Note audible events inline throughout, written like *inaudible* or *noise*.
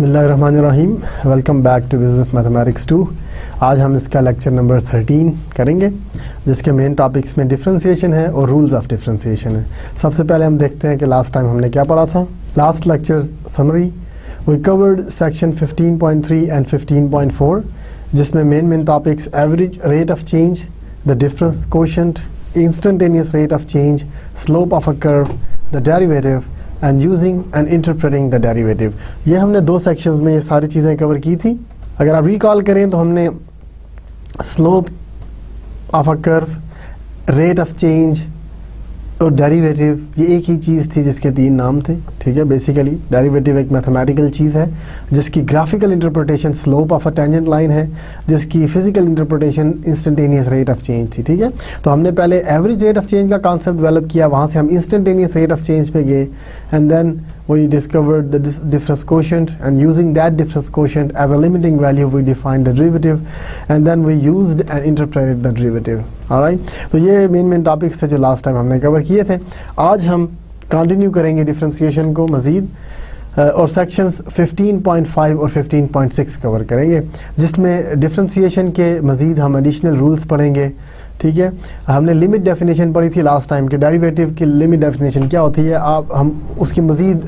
बिसमीम welcome back to business mathematics two. आज हम इसका लेक्चर नंबर 13 करेंगे, जिसके मेन टॉपिक्स में डिफ्रेंसीशन है और रूल्स ऑफ़ डिफ्रेंसिएशन है। सबसे पहले हम देखते हैं कि लास्ट टाइम हमने क्या पढ़ा था। Last lecture summary we covered section 15.3 and 15.4 जिसमें main main topics average rate of change the difference quotient instantaneous rate of change slope of a curve the derivative and using and interpreting the derivative ये हमने दो sections में ये सारी चीज़ें cover की थी। अगर आप रिकॉल करें तो हमने slope of a curve rate of change और डेरिवेटिव ये एक ही चीज़ थी जिसके तीन नाम थे, ठीक है? बेसिकली डेरिवेटिव एक मैथमेटिकल चीज़ है, जिसकी graphical interpretation slope of a tangent line है, जिसकी physical interpretation instantaneous rate of change थी, ठीक है? तो हमने पहले एवरेज रेट ऑफ़ चेंज का कॉन्सेप्ट डेवलप किया, वहाँ से हम इंस्टेंटेनियस रेट ऑफ़ चेंज पे गए and then we discovered the difference quotient and using that difference quotient as a limiting value we defined the derivative and then we used and interpreted the derivative alright तो ये main main topics थे जो last time हमने cover किए थे आज हम continue करेंगे डिफ्रेंसिएशन को मज़ीद और सेक्शंस 15.5 और 15.6 कवर करेंगे जिसमें डिफ्रेंसिएशन के मज़ीद हम एडिशनल रूल्स पढ़ेंगे ठीक है? हमने लिमिट डेफिनेशन पढ़ी थी लास्ट टाइम के डेरिवेटिव की लिमिट डेफिनेशन क्या होती है? आप, हम उसकी मज़ीद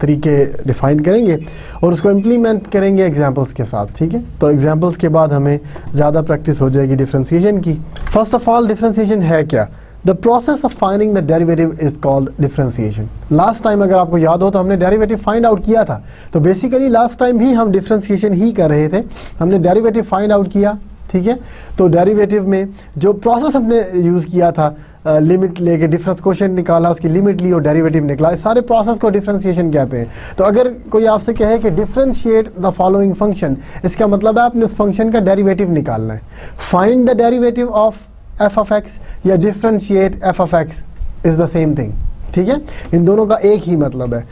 तरीके डिफ़ाइन करेंगे और उसको इम्प्लीमेंट करेंगे एग्जांपल्स के साथ, ठीक है? तो एग्जांपल्स के बाद हमें ज़्यादा प्रैक्टिस हो जाएगी डिफ्रेंसिएशन की। फ़र्स्ट ऑफ़ ऑल डिफ्रेंसीशन है क्या? The process of finding the derivative is called differentiation last time अगर आपको याद हो तो हमने डेरिवेटिव फाइंड आउट किया था। तो बेसिकली लास्ट टाइम भी हम डिफ्रेंसीशन ही कर रहे थे। हमने डेरिवेटिव फाइंड आउट किया। ठीक है? तो डेरिवेटिव में जो प्रोसेस हमने यूज़ किया था लिमिट लेके डिफरेंस क्वेश्चन निकाला, उसकी लिमिट ली और डेरिवेटिव निकला, इस सारे प्रोसेस को डिफ्रेंसिएशन कहते हैं। तो अगर कोई आपसे कहे कि डिफ्रेंशिएट द फॉलोइंग फ़ंक्शन इसका मतलब है आपने उस फ़ंक्शन का डेरिवेटिव निकालना है। Find the derivative of f of x या differentiate f of x is the same thing ठीक है? इन दोनों का एक ही मतलब है।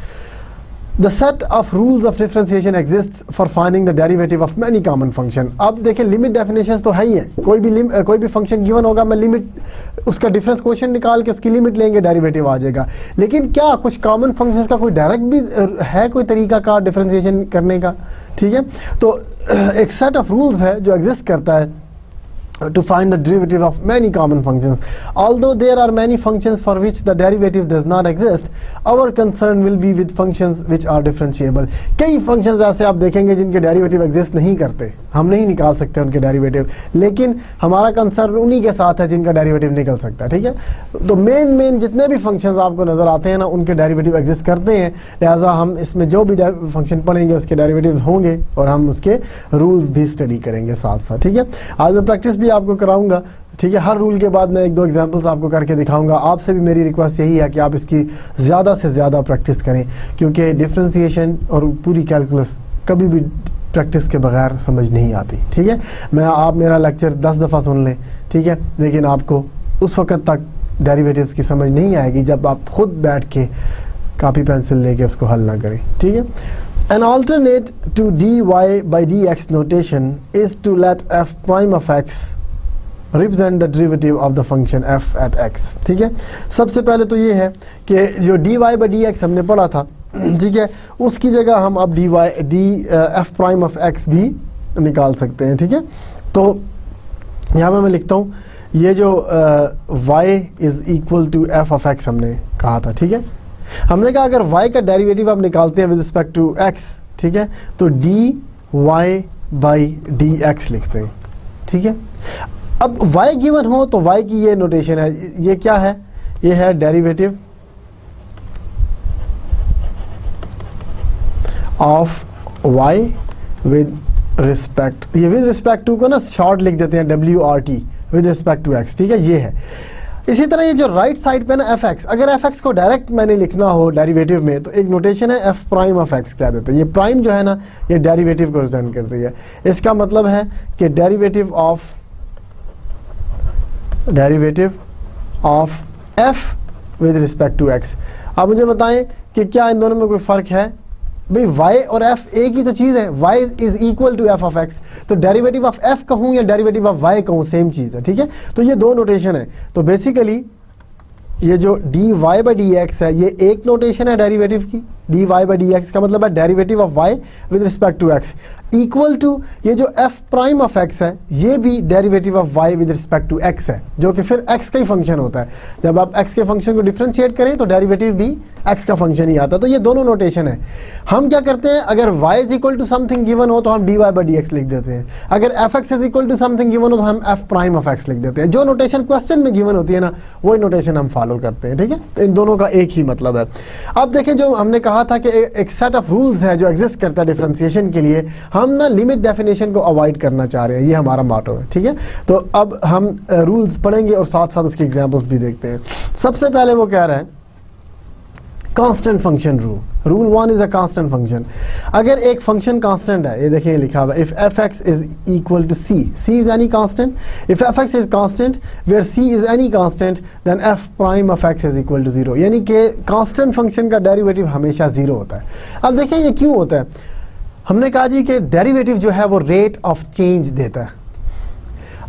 The set of rules of differentiation exist for finding the derivative of many common function अब देखिए लिमिट डेफिनेशन तो है ही है। कोई भी कोई भी फ़ंक्शन गिवन होगा, मैं लिमिट उसका डिफरेंस क्वेश्चन निकाल के उसकी लिमिट लेंगे डेरिवेटिव आ जाएगा। लेकिन क्या कुछ कॉमन फ़ंक्शन का कोई डायरेक्ट भी है कोई तरीका का डिफ्रेंसिएशन करने का? ठीक है? तो एक सेट ऑफ़ रूल्स है जो एग्जिस्ट करता है। To find the derivative of many common functions. Although there are many functions for which the derivative does not exist, our concern will be with functions which are differentiable. कई functions ऐसे आप देखेंगे जिनके derivative exist नहीं करते हम नहीं निकाल सकते उनके derivative लेकिन हमारा concern उन्हीं के साथ है जिनका derivative निकल सकता है ठीक है तो मेन मेन जितने भी functions आपको नज़र आते हैं ना उनके derivative exist करते हैं लिहाजा हम इसमें जो भी function पढ़ेंगे उसके derivatives होंगे और हम उसके rules भी study करेंगे साथ साथ ठीक है आज मैं practice भी भी आपको कराऊँगा। ठीक है, हर रूल के बाद मैं एक दो एग्जांपल्स आपको करके दिखाऊँगा। आपसे भी मेरी रिक्वेस्ट यही है कि आप इसकी ज़्यादा से ज़्यादा प्रैक्टिस करें, क्योंकि डिफ्रेंसीशन और पूरी कैलकुलस कभी भी प्रैक्टिस के बगैर समझ नहीं आती। ठीक है? मैं, आप मेरा लेक्चर दस दफ़ा सुन लें। ठीक है? लेकिन आपको उस वक्त तक डेरिवेटिव्स की समझ नहीं आएगी जब आप खुद बैठ के कापी पेंसिल लेके उसको हल ना करें। ठीक है? An alternate to dy by dx notation is to let f prime of x represent the derivative of the function f at x ठीक है? सबसे पहले तो ये है कि जो d y by d x हमने पढ़ा था, *clears throat* ठीक है? उसकी जगह हम अब d y d f prime of x भी निकाल सकते हैं, ठीक है? तो यहाँ पे मैं लिखता हूँ, ये जो y is equal to f of x हमने कहा था, ठीक है? हमने कहा अगर वाई का डेरिवेटिव आप निकालते हैं विद रिस्पेक्ट टू एक्स ठीक है? तो d y by d x लिखते हैं, ठीक है? अब y गिवन हो तो y की ये नोटेशन है, ये क्या है? ये है derivative of y with respect ये विद रिस्पेक्ट टू को ना शॉर्ट लिख देते हैं W R T with respect to x ठीक है? ये है। इसी तरह ये जो राइट साइड पे ना एफ़ एक्स अगर एफ़ एक्स को डायरेक्ट मैंने लिखना हो डेरिवेटिव में तो एक नोटेशन है एफ़ प्राइम ऑफ़ एक्स क्या देते हैं। ये प्राइम जो है ना, ये डेरिवेटिव को रिप्रेजेंट करती है। इसका मतलब है कि derivative of derivative of f with respect to x आप मुझे बताएँ कि क्या इन दोनों में कोई फ़र्क है? भाई, y और f एक ही तो चीज़ है। y is equal to f of x. तो डेरिवेटिव ऑफ़ f कहूँ या डेरिवेटिव ऑफ़ y कहूँ सेम चीज़ है, ठीक है? तो ये दो नोटेशन है। तो बेसिकली ये जो d y by d x है, ये एक नोटेशन है डेरिवेटिव की। D y by d x का मतलब है derivative of y with respect to x equal to ये जो एफ़ प्राइम ऑफ़ एक्स है, ये भी derivative of y with respect to x है, जो कि फिर एक्स का ही फ़ंक्शन होता है। जब आप एक्स के फ़ंक्शन को डिफ्रेंशिएट करें तो डेरिवेटिव भी एक्स का फ़ंक्शन ही आता है। तो ये दोनों नोटेशन है। हम क्या करते हैं? अगर y is equal to something given हो तो हम d y by d x लिख देते हैं। अगर f x is equal to something given हो तो हम एफ़ प्राइम ऑफ़ एक्स लिख देते हैं। जो नोटेशन क्वेश्चन में गिवन होती है ना, वही नोटेशन हम फॉलो करते हैं, ठीक है? तो इन दोनों का एक ही मतलब है। अब देखें जो हमने कहा था कि एक सेट ऑफ़ रूल्स है जो एग्जिस्ट करता है डिफ्रेंसीशन के लिए। हम ना लिमिट डेफिनेशन को अवॉइड करना चाह रहे हैं। ये हमारा माटो है, ठीक है? तो अब हम रूल्स पढ़ेंगे और साथ साथ उसकी एग्जाम्पल्स भी देखते हैं। सबसे पहले वो कह रहे है constant function rule rule one is a constant function अगर एक फ़ंक्शन कांस्टेंट है, ये देखिए लिखा हुआ if f x is equal to c c is any constant if f x is constant where c is any constant then f prime of x is equal to zero यानी कि constant function का derivative हमेशा zero होता है। अब देखिए ये क्यों होता है? हमने कहा जी कि डेरिवेटिव जो है वो रेट ऑफ़ चेंज देता है।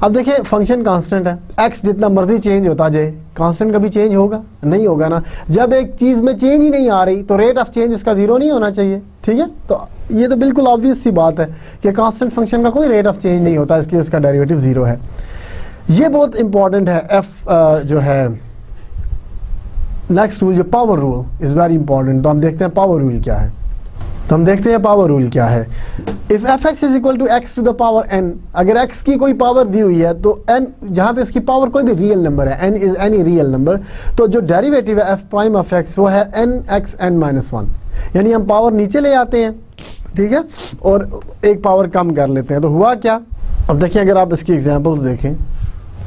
अब देखिए फ़ंक्शन कांस्टेंट है। एक्स जितना मर्ज़ी चेंज होता जाए कांस्टेंट कभी चेंज होगा? नहीं होगा ना। जब एक चीज़ में चेंज ही नहीं आ रही तो रेट ऑफ़ चेंज उसका ज़ीरो नहीं होना चाहिए, ठीक है? तो ये तो बिल्कुल ऑब्वियस सी बात है कि कांस्टेंट फ़ंक्शन का कोई रेट ऑफ़ चेंज नहीं होता, इसलिए उसका डेरिवेटिव ज़ीरो है। ये बहुत इंपॉर्टेंट है। एफ़ जो है नेक्स्ट रूल जो power rule is very important तो हम देखते हैं पावर रूल क्या है। तो हम देखते हैं पावर रूल क्या है। If f x is equal to x to the power n अगर एक्स की कोई पावर दी हुई है तो एन जहाँ पे उसकी पावर कोई भी रियल नंबर है n is any real number तो जो डेरिवेटिव है एफ़ प्राइम ऑफ़ एक्स वो है n x n minus one यानी हम पावर नीचे ले आते हैं, ठीक है? और एक पावर कम कर लेते हैं। तो हुआ क्या? अब देखिए, अगर आप इसकी एग्जाम्पल्स देखें,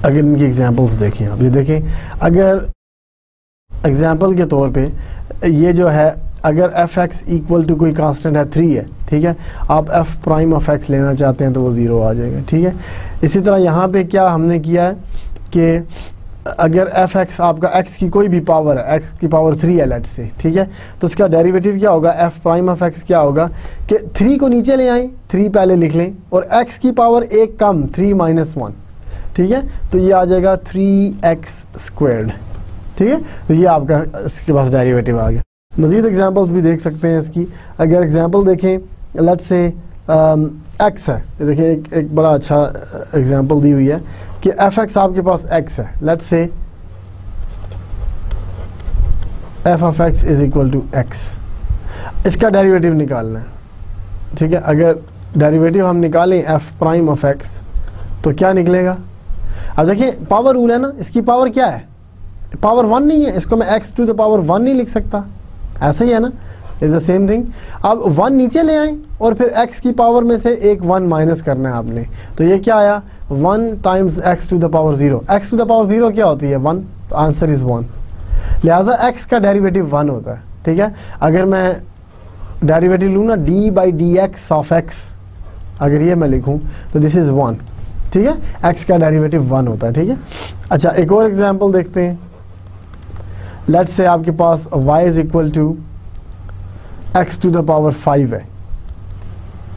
अगर इनकी एग्जाम्पल्स देखें, आप ये देखें, अगर एग्ज़ाम्पल के तौर पे ये जो है अगर एफ़ एक्स इक्वल टू कोई कांस्टेंट है थ्री है, ठीक है? आप एफ़ प्राइम ऑफ़ एक्स लेना चाहते हैं तो वो ज़ीरो आ जाएगा, ठीक है? इसी तरह यहाँ पे क्या हमने किया है कि अगर एफ़ एक्स आपका एक्स की कोई भी पावर है एक्स की पावर थ्री है लेट से ठीक है? तो इसका डेरिवेटिव क्या होगा? एफ़ प्राइम ऑफ़ एक्स क्या होगा? कि थ्री को नीचे ले आए थ्री पहले लिख लें, और एक्स की पावर एक कम थ्री माइनस वन ठीक है? तो ये आ जाएगा थ्री एक्स स्क्वेर्ड ठीक है? तो ये आपका, इसके पास डेरिवेटिव आ गया। मज़ीद एग्ज़ाम्पल्स भी देख सकते हैं इसकी। अगर एग्ज़ाम्पल देखें लेट से एक्स है। देखिए, एक एक बड़ा अच्छा एग्ज़ाम्पल दी हुई है कि एफ़ एक्स आपके पास एक्स है। Let's say f of x is equal to x इसका डेरिवेटिव निकालना है। ठीक है? अगर डेरिवेटिव हम निकालें एफ़ प्राइम ऑफ़ एक्स तो क्या निकलेगा? अब देखिए पावर रूल है ना? इसकी पावर क्या है? पावर वन नहीं है। इसको मैं x to the power one नहीं लिख सकता। ऐसा ही है ना? इज़ द सेम थिंग अब वन नीचे ले आए और फिर एक्स की पावर में से एक वन माइनस करना है आपने। तो ये क्या आया? One times x to the power zero x to the power zero क्या होती है? वन तो आंसर इज़ वन लिहाजा एक्स का डेरिवेटिव वन होता है। ठीक है? अगर मैं डेरिवेटिव लूँ ना d by d x of x अगर ये मैं लिखूँ तो दिस इज़ वन ठीक है? एक्स का डेरिवेटिव वन होता है। ठीक है? अच्छा एक और एग्ज़ाम्पल देखते हैं। लेट से आपके पास y is equal to x to the power five है।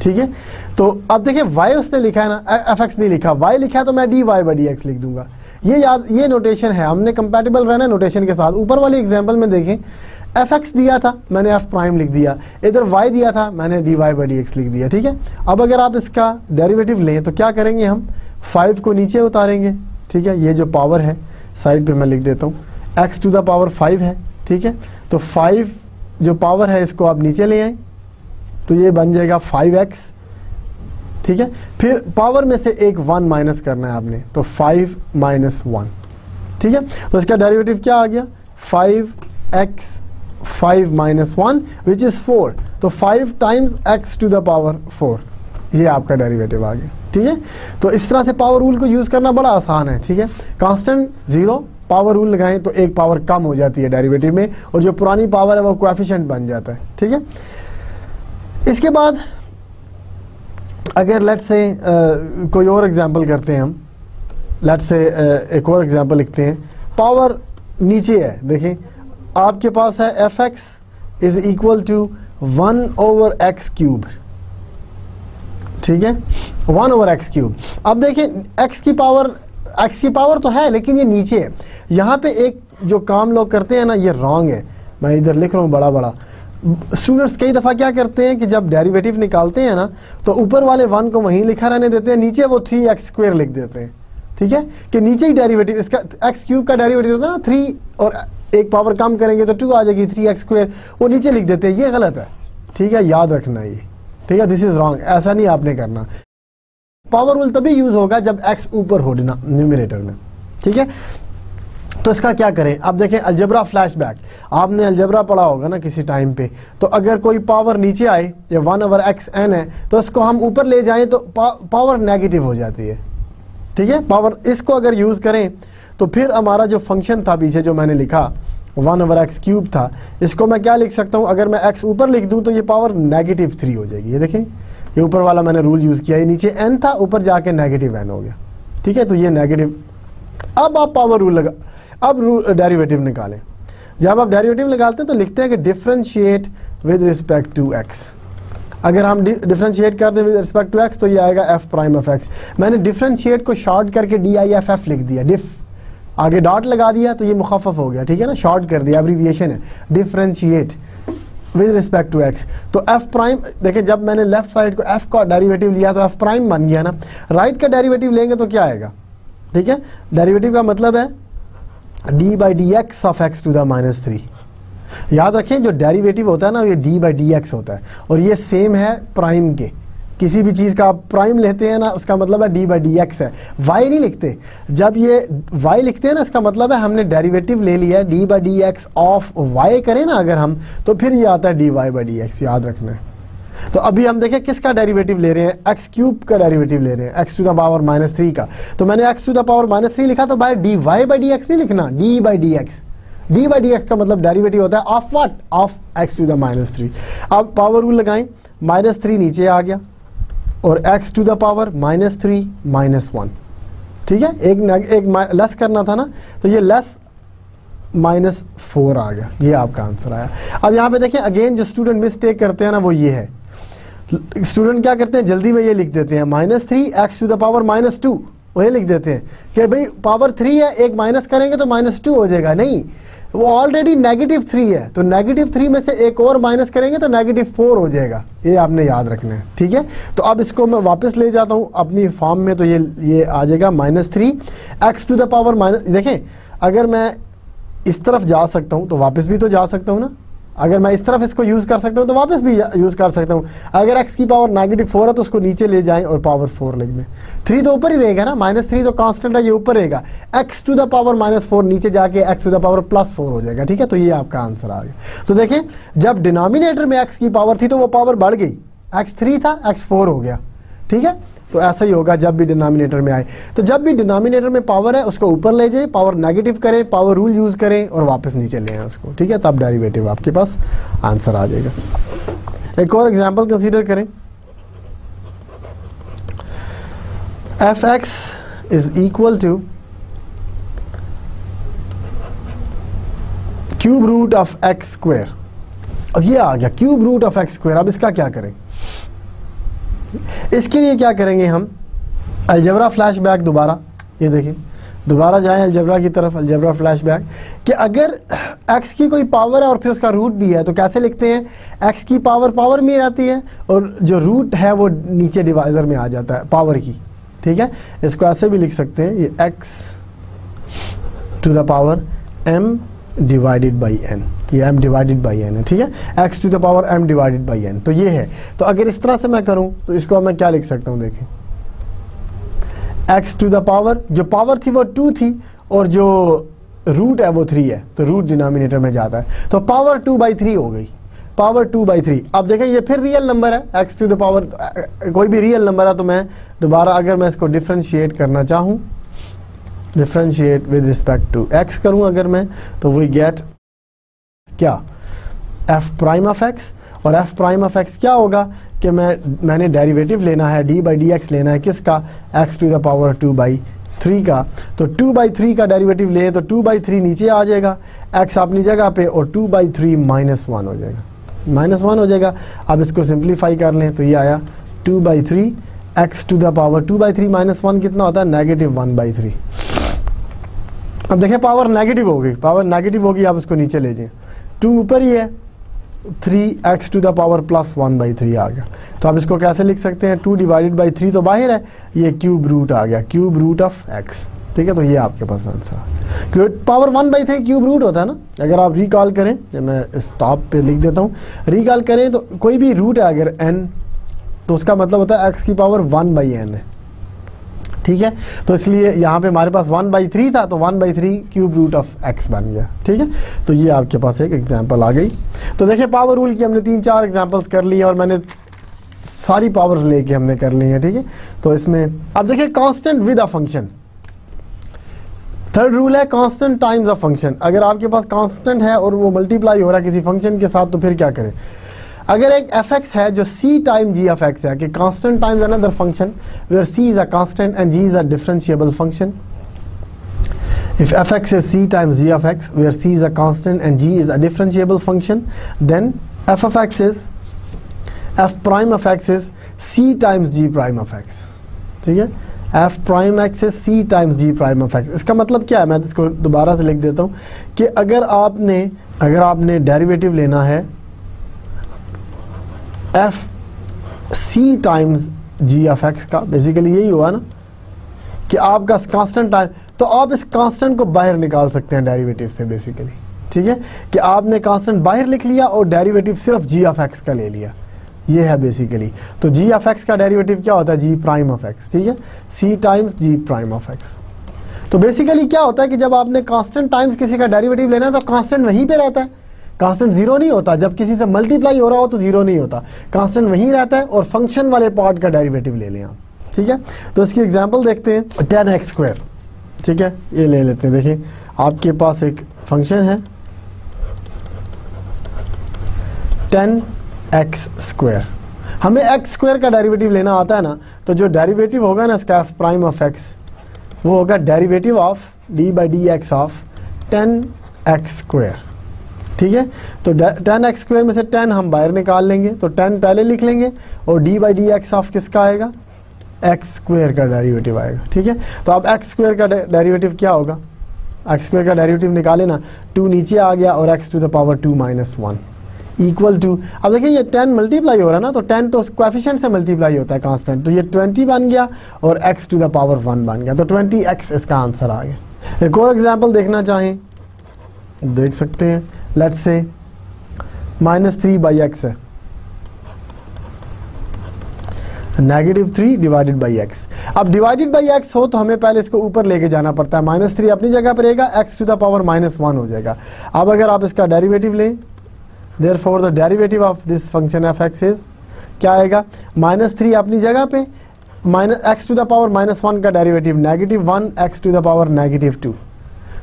ठीक है? तो अब देखिए, y उसने लिखा है ना एफ़ एक्स नहीं लिखा। y लिखा है तो मैं d y by d x लिख दूँगा। ये याद, ये नोटेशन है। हमने कंपेटेबल रहना नोटेशन के साथ। ऊपर वाली एग्जांपल में देखें। एफ़ एक्स दिया था, मैंने एफ़ प्राइम लिख दिया। इधर वाई दिया था, मैंने d y by d x लिख दिया। ठीक है? अब अगर आप इसका डेरिवेटिव लें तो क्या करेंगे हम? फाइव को नीचे उतारेंगे। ठीक है? ये जो पावर है साइड पे मैं लिख देता हूँ। X to the power five है, ठीक है? तो फाइव जो पावर है, इसको आप नीचे ले आए। तो ये बन जाएगा फाइव एक्स ठीक है? फिर पावर में से एक वन माइनस करना है आपने तो फाइव माइनस वन ठीक है? तो इसका डेरिवेटिव क्या आ गया? Five x five minus one which is four तो five times x to the power four ये आपका डेरिवेटिव आ गया, ठीक है? तो इस तरह से पावर रूल को यूज़ करना बड़ा आसान है, ठीक है? कांस्टेंट ज़ीरो पावर रूल लगाएँ तो एक पावर कम हो जाती है डेरिवेटिव में और जो पुरानी पावर है वो कोएफिशिएंट बन जाता है ठीक है? इसके बाद अगर लेट से आ, कोई और एग्जांपल करते हैं हम। लेट से आ, एक और एग्जांपल लिखते हैं। पावर नीचे है देखें। आपके पास है f x is equal to one over x cube ठीक है? वन ओवर एक्स क्यूब अब देखें एक्स की पावर एक्स की पावर तो है, लेकिन ये नीचे है। यहाँ पे एक जो काम लोग करते हैं ना, ये रॉन्ग है। मैं इधर लिख रहा हूँ बड़ा बड़ा स्टूडेंट्स कई दफ़ा क्या करते हैं कि जब डेरिवेटिव निकालते हैं ना तो ऊपर वाले वन को वहीं लिखा रहने देते हैं, नीचे वो थ्री एक्स स्क्वेयर लिख देते हैं। ठीक है? कि नीचे ही डेरिवेटिव इसका एक्स क्यूब का डेरिवेटिव होता है ना थ्री और एक पावर कम करेंगे तो टू आ जाएगी थ्री एक्स स्क्वेयर वो नीचे लिख देते हैं, ये गलत है। ठीक है? याद रखना ये। ठीक है? दिस इज़ रॉन्ग ऐसा नहीं आपने करना। पावर रूल तभी यूज़ होगा जब एक्स ऊपर हो न्यूमिनेटर में। ठीक है? तो इसका क्या करें? अब देखें अलजबरा फ्लैशबैक आपने अलजबरा पढ़ा होगा ना किसी टाइम पे। तो अगर कोई पावर नीचे आए या वन ओवर एक्स एन है तो इसको हम ऊपर ले जाएँ तो पा, पावर नेगेटिव हो जाती है। ठीक है? पावर इसको अगर यूज़ करें तो फिर हमारा जो फ़ंक्शन था पीछे जो मैंने लिखा वन ओवर एक्स क्यूब था इसको मैं क्या लिख सकता हूँ? अगर मैं एक्स ऊपर लिख दूँ तो ये पावर नेगेटिव थ्री हो जाएगी। ये देखें। ये ऊपर वाला मैंने रूल यूज़ किया, ये नीचे एन था, ऊपर जाके नेगेटिव एन हो गया। ठीक है? तो ये नेगेटिव अब आप पावर रूल लगा अब डेरिवेटिव निकालें। जब आप डेरिवेटिव निकालते हैं तो लिखते हैं कि differentiate with respect to x अगर हम डिफ्रेंशिएट कर दें विद रिस्पेक्ट टू एक्स तो ये आएगा एफ़ प्राइम ऑफ़ एक्स मैंने डिफ्रेंशिएट को शॉर्ट करके डी आई एफ़ एफ़ लिख दिया डिफ आगे डॉट लगा दिया तो ये मुखफ हो गया, ठीक है ना? शॉर्ट कर दिया एब्रीविएशन है। Differentiate with respect to x तो एफ़ प्राइम देखिए, जब मैंने लेफ़्ट साइड को एफ़ का डेरिवेटिव लिया तो एफ़ प्राइम बन गया ना। राइट right का डेरिवेटिव लेंगे तो क्या आएगा? ठीक है? डेरिवेटिव का मतलब है d by d x of x to the minus three याद रखें, जो डेरिवेटिव होता है ना ये डी बाई डी एक्स होता है। और ये सेम है प्राइम के। किसी भी चीज़ का आप प्राइम लेते हैं ना, उसका मतलब है डी बाई डी एक्स है। वाई नहीं लिखते। जब ये वाई लिखते हैं ना, इसका मतलब है हमने डेरिवेटिव ले लिया है d by d x of y करें ना अगर हम तो फिर ये आता है d y by d x याद रखना है। तो अभी हम देखें किसका डेरिवेटिव ले रहे हैं? एक्स क्यूब का डेरिवेटिव ले रहे हैं। X to the power minus three का। तो मैंने x to the power minus three लिखा तो भाई d y by d x नहीं लिखना। D by d x d by d x का मतलब डेरिवेटिव होता है of what of x to the minus three अब पावर रूल लगाएँ। माइनस थ्री नीचे आ गया। और x to the power minus three minus one ठीक है? एक एक लेस करना था ना? तो ये लेस माइनस फोर आ गया। ये आपका आंसर आया। अब यहाँ पे देखें अगेन जो स्टूडेंट मिस्टेक करते हैं ना, वो ये है। स्टूडेंट क्या करते हैं? जल्दी में ये लिख देते हैं। Minus three x to the power minus two वो ये लिख देते हैं कि भाई पावर थ्री है, एक माइनस करेंगे तो माइनस टू हो जाएगा। नहीं। वो ऑलरेडी नेगेटिव थ्री है। तो नेगेटिव थ्री में से एक और माइनस करेंगे तो नेगेटिव फोर हो जाएगा। ये आपने याद रखना है, ठीक है? तो अब इसको मैं वापस ले जाता हूँ अपनी फॉर्म में तो ये ये आ जाएगा minus three x to the power minus देखें, अगर मैं इस तरफ़ जा सकता हूँ तो वापस भी तो जा सकता हूँ ना? अगर मैं इस तरफ़ इसको यूज़ कर सकता हूँ तो वापस भी यूज़ कर सकता हूँ। अगर एक्स की पावर नेगेटिव फोर है तो उसको नीचे ले जाएँ और पावर फोर ले दें। थ्री तो ऊपर ही रहेगा ना माइनस थ्री तो कांस्टेंट है, ये ऊपर रहेगा। X to the power minus four नीचे जाके x to the power plus four हो जाएगा, ठीक है? तो ये आपका आंसर आ गया। तो देखें, जब डिनोमिनेटर में एक्स की पावर थी तो वो पावर बढ़ गई। एक्स थ्री था एक्स फोर हो गया, ठीक है? तो ऐसा ही होगा जब भी डिनोमिनेटर में आए। तो जब भी डिनोमिनेटर में पावर है, उसको ऊपर ले जाए पावर नेगेटिव करें पावर रूल यूज़ करें और वापस नीचे ले आए उसको। ठीक है? तब डेरिवेटिव आपके पास आंसर आ जाएगा। एक और एग्ज़ाम्पल कंसिडर करें। F x is equal to cube root of x square अब ये आ गया cube root of x square अब इसका क्या करें? इसके लिए क्या करेंगे हम? अलजबरा फ्लैश बैक दोबारा। ये देखिए, दोबारा जाएँ अलजबरा की तरफ़, अलजबरा फ्लैश बैक कि अगर x की कोई पावर है और फिर उसका रूट भी है तो कैसे लिखते हैं? x की पावर पावर में आती है और जो रूट है वो नीचे डिवाइज़र में आ जाता है पावर की। ठीक है? इसको ऐसे भी लिख सकते हैं, ये x to the power m divided by n ये एम डिवाइडेड बाई एन है, ठीक है? X to the power m divided by n तो ये है। तो अगर इस तरह से मैं करूँ तो इसको मैं क्या लिख सकता हूँ, देखें। एक्स टू द पावर जो पावर थी वो टू थी, और जो रूट है वो थ्री है तो रूट डिनोमिनेटर में जाता है। तो पावर टू बाई थ्री हो गई। पावर टू बाई थ्री अब देखें, ये फिर रियल नंबर है। एक्स टू द पावर कोई भी रियल नंबर है तो मैं दोबारा अगर मैं इसको डिफ्रेंशिएट करना चाहूँ differentiate with respect to x करूँ अगर मैं तो वी गेट क्या? एफ़ प्राइम ऑफ़ एक्स और एफ़ प्राइम ऑफ़ एक्स क्या होगा? कि मैं, मैंने डेरिवेटिव लेना है डी बाई डी एक्स लेना है किसका? X to the power two by three का। तो टू बाई थ्री का डेरिवेटिव ले तो टू बाई थ्री नीचे आ जाएगा। एक्स अपनी जगह पे और two by three minus one हो जाएगा। माइनस वन हो जाएगा। अब इसको सिंप्लीफाई कर लें तो ये आया two by three x to the power two by three minus one कितना होता है? नेगेटिव वन बाई थ्री अब देखें पावर नेगेटिव होगी। पावर नेगेटिव होगी, आप उसको नीचे ले जाए। टू ऊपर ही है। Three x to the power plus one by three आ गया। तो आप इसको कैसे लिख सकते हैं? टू डिवाइडेड बाई थ्री तो बाहर है। ये क्यूब रूट आ गया। क्यूब रूट ऑफ़ एक्स ठीक है? तो ये आपके पास आंसर है। क्योंकि power one by three cube root होता है ना? अगर आप रिकॉल करें, जब मैं इस टॉप पे लिख देता हूँ। रिकॉल करें तो कोई भी रूट है अगर एन तो उसका मतलब होता है एक्स की पावर वन बाई एन है। ठीक है? तो इसलिए यहाँ पे हमारे पास वन बाई थ्री था तो one by three cube root of x बन गया, ठीक है? तो ये आपके पास एक एग्ज़ाम्पल आ गई। तो देखिए पावर रूल की हमने तीन चार एग्जाम्पल्स कर ली और मैंने सारी पावर्स लेके हमने कर ली है, ठीक है? तो इसमें, अब देखिए constant with a function third rule है कांस्टेंट टाइम्स ऑफ़ फ़ंक्शन अगर आपके पास कांस्टेंट है और वो मल्टीप्लाई हो रहा है किसी फ़ंक्शन के साथ तो फिर क्या करें? अगर एक एफ़ एक्स है जो c time g f x है कि constant times another function where c is a constant and g is a differentiable function if fx is c times g of x where c is a constant and g is a differentiable function then f of x is f prime of x is c times g prime of x ठीक है f prime x is c times g prime of x इसका मतलब क्या है मैं इसको दोबारा से लिख देता हूँ कि अगर आपने अगर आपने डेरिवेटिव लेना है f c times g f x का बेसिकली यही हुआ ना कि आपका कांस्टेंट टाइम तो आप इस कांस्टेंट को बाहर निकाल सकते हैं डेरिवेटिव से बेसिकली ठीक है? कि आपने कांस्टेंट बाहर लिख लिया और डेरिवेटिव सिर्फ़ जी एफ़ एक्स का ले लिया, ये है बेसिकली तो जी एफ़ एक्स का डेरिवेटिव क्या होता है? जी प्राइम ऑफ़ एक्स ठीक है? C times g prime of x तो बेसिकली क्या होता है कि जब आपने कांस्टेंट टाइम्स किसी का डेरिवेटिव लेना है तो कांस्टेंट वहीं पे रहता है। कांस्टेंट ज़ीरो नहीं होता। जब किसी से मल्टीप्लाई हो रहा हो तो ज़ीरो नहीं होता। कांस्टेंट वहीं रहता है और फ़ंक्शन वाले पार्ट का डेरिवेटिव ले लें आप। ठीक है? तो इसकी एग्जांपल देखते हैं। टेन एक्स स्क्वायर ठीक है? ये ले लेते हैं। देखिए, आपके पास एक फ़ंक्शन है। टेन एक्स स्क्वायर हमें एक्स स्क्वायर का डेरिवेटिव लेना आता है ना तो जो डेरिवेटिव होगा ना इसका एफ़ प्राइम ऑफ़ एक्स वो होगा derivative of d by d x of ten x square ठीक है? तो टेन एक्स स्क्वायर में से टेन हम बाहर निकाल लेंगे तो टेन पहले लिख लेंगे, और d by d x of किसका आएगा? एक्स स्क्वायर का डेरिवेटिव आएगा, ठीक है? तो अब एक्स स्क्वायर का डेरिवेटिव क्या होगा? एक्स स्क्वायर का डेरिवेटिव निकाले ना टू नीचे आ गया, और x to the power two minus one equal to अब देखिए ये टेन मल्टीप्लाई हो रहा है ना तो टेन तो कोएफिशिएंट से मल्टीप्लाई होता है कांस्टेंट तो ये ट्वेंटी बन गया, और x to the power one बन गया तो ट्वेंटी एक्स इसका आंसर आ गया। एक और एग्ज़ाम्पल देखना चाहें, देख सकते हैं। Let's say minus three by x है negative three divided by x अब डिवाइडेड बाई एक्स हो तो हमें पहले इसको ऊपर लेके जाना पड़ता है। माइनस थ्री अपनी जगह पर रहेगा x to the power minus one हो जाएगा। अब अगर आप इसका डेरिवेटिव लें therefore the derivative of this function f x is क्या आएगा? माइनस थ्री अपनी जगह पे minus x to the power minus one का derivative negative one x to the power negative two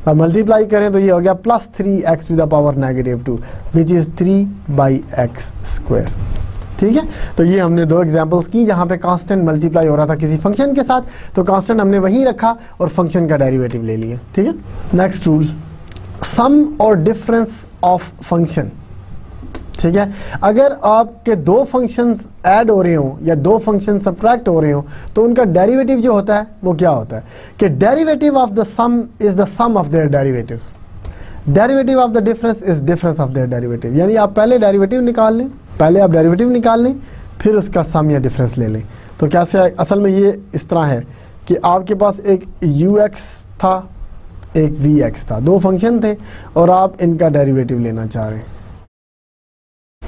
अब मल्टीप्लाई करें तो ये हो गया plus three x to the power negative two which is three by x square ठीक है? तो ये हमने दो एग्जांपल्स की जहाँ पे कांस्टेंट मल्टीप्लाई हो रहा था किसी फ़ंक्शन के साथ तो कांस्टेंट हमने वही रखा और फ़ंक्शन का डेरिवेटिव ले लिया। ठीक है? नेक्स्ट रूल सम और डिफरेंस ऑफ़ फ़ंक्शन ठीक है? अगर आपके दो फ़ंक्शंस ऐड हो रहे हो या दो फ़ंक्शन सब्ट्रैक्ट हो रहे हो तो उनका डेरिवेटिव जो होता है, वो क्या होता है? कि derivative of the sum is the sum of their derivatives derivative of the difference is difference of their derivative यानी आप पहले डेरिवेटिव निकाल लें, पहले आप डेरिवेटिव निकाल लें, फिर उसका सम या डिफरेंस ले लें। तो कैसे असल में ये इस तरह है कि आपके पास एक यू एक्स था, एक वी एक्स था। दो फ़ंक्शन थे और आप इनका डेरिवेटिव लेना चाह रहे हैं।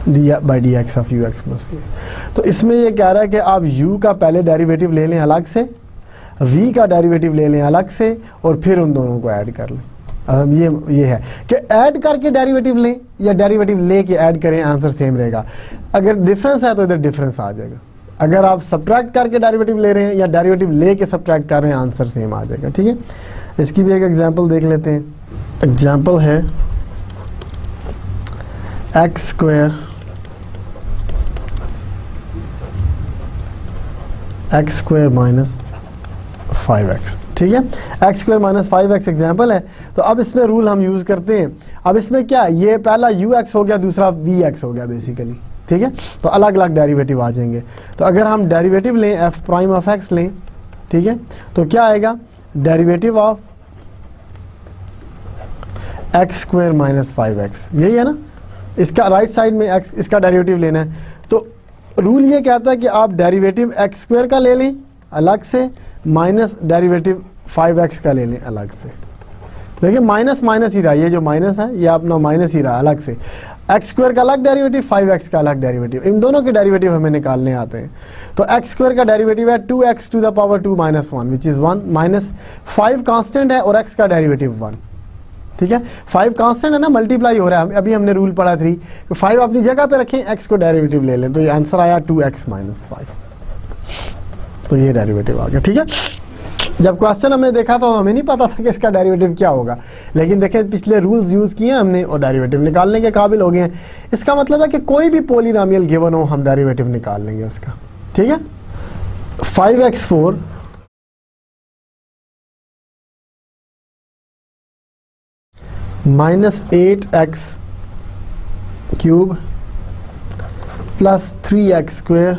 D by d x of u x plus v तो इसमें ये कह रहा है कि आप u का पहले डेरिवेटिव ले लें अलग से, v का डेरिवेटिव ले लें अलग से, और फिर उन दोनों को ऐड कर लें। अब ये ये है कि ऐड करके डेरिवेटिव लें, या डेरिवेटिव ले के ऐड करें आंसर सेम रहेगा। अगर डिफरेंस है तो इधर डिफरेंस आ जाएगा। अगर आप सब्ट्रैक्ट करके डेरिवेटिव ले रहे हैं, या डेरिवेटिव ले के सब्ट्रैक्ट कर रहे हैं आंसर सेम आ जाएगा, ठीक है? इसकी भी एक एग्जांपल देख लेते हैं। एग्जांपल है x square x square minus five x ठीक है? X square minus five x example है। तो अब इसमें रूल हम यूज़ करते हैं। अब इसमें क्या ये पहला यू एक्स हो गया, दूसरा वी एक्स हो गया बेसिकली ठीक है? तो अलग अलग डेरिवेटिव आ जाएँगे। तो अगर हम डेरिवेटिव लें एफ़ प्राइम ऑफ़ एक्स लें, ठीक है? तो क्या आएगा? Derivative of x square minus five x यही है ना? इसका राइट right साइड में एक्स इसका डेरिवेटिव लेना है। तो रूल ये कहता है कि आप डेरिवेटिव एक्स स्क्वायर का ले लें अलग से, माइनस डेरिवेटिव फाइव एक्स का ले लें अलग से। देखिए, माइनस माइनस ही रहा, ये जो माइनस है, ये अपना माइनस ही रहा, अलग से। एक्स स्क्वायर का अलग डेरिवेटिव, फाइव एक्स का अलग डेरिवेटिव। इन दोनों के डेरिवेटिव हमें निकालने आते हैं। तो एक्स स्क्वायर का डेरिवेटिव है two x to the power two minus one which is one minus five constant है और एक्स का डेरिवेटिव वन। ठीक है? फाइव कांस्टेंट है ना मल्टीप्लाई हो रहा है। अभी हमने रूल पढ़ा थ्री फाइव अपनी जगह पे रखें एक्स को डेरिवेटिव ले लें। तो ये आंसर आया टू एक्स माइनस फाइव तो ये डेरिवेटिव आ गया, ठीक है? जब क्वेश्चन हमने देखा तो हमें नहीं पता था कि इसका डेरिवेटिव क्या होगा। लेकिन देखें, पिछले रूल्स यूज़ किए हमने, और डेरिवेटिव निकालने के काबिल हो गए हैं। इसका मतलब है कि कोई भी पोलिनामियल गिवन हो, हम डेरिवेटिव निकाल लेंगे उसका। ठीक है? Five x four minus eight x cube plus three x square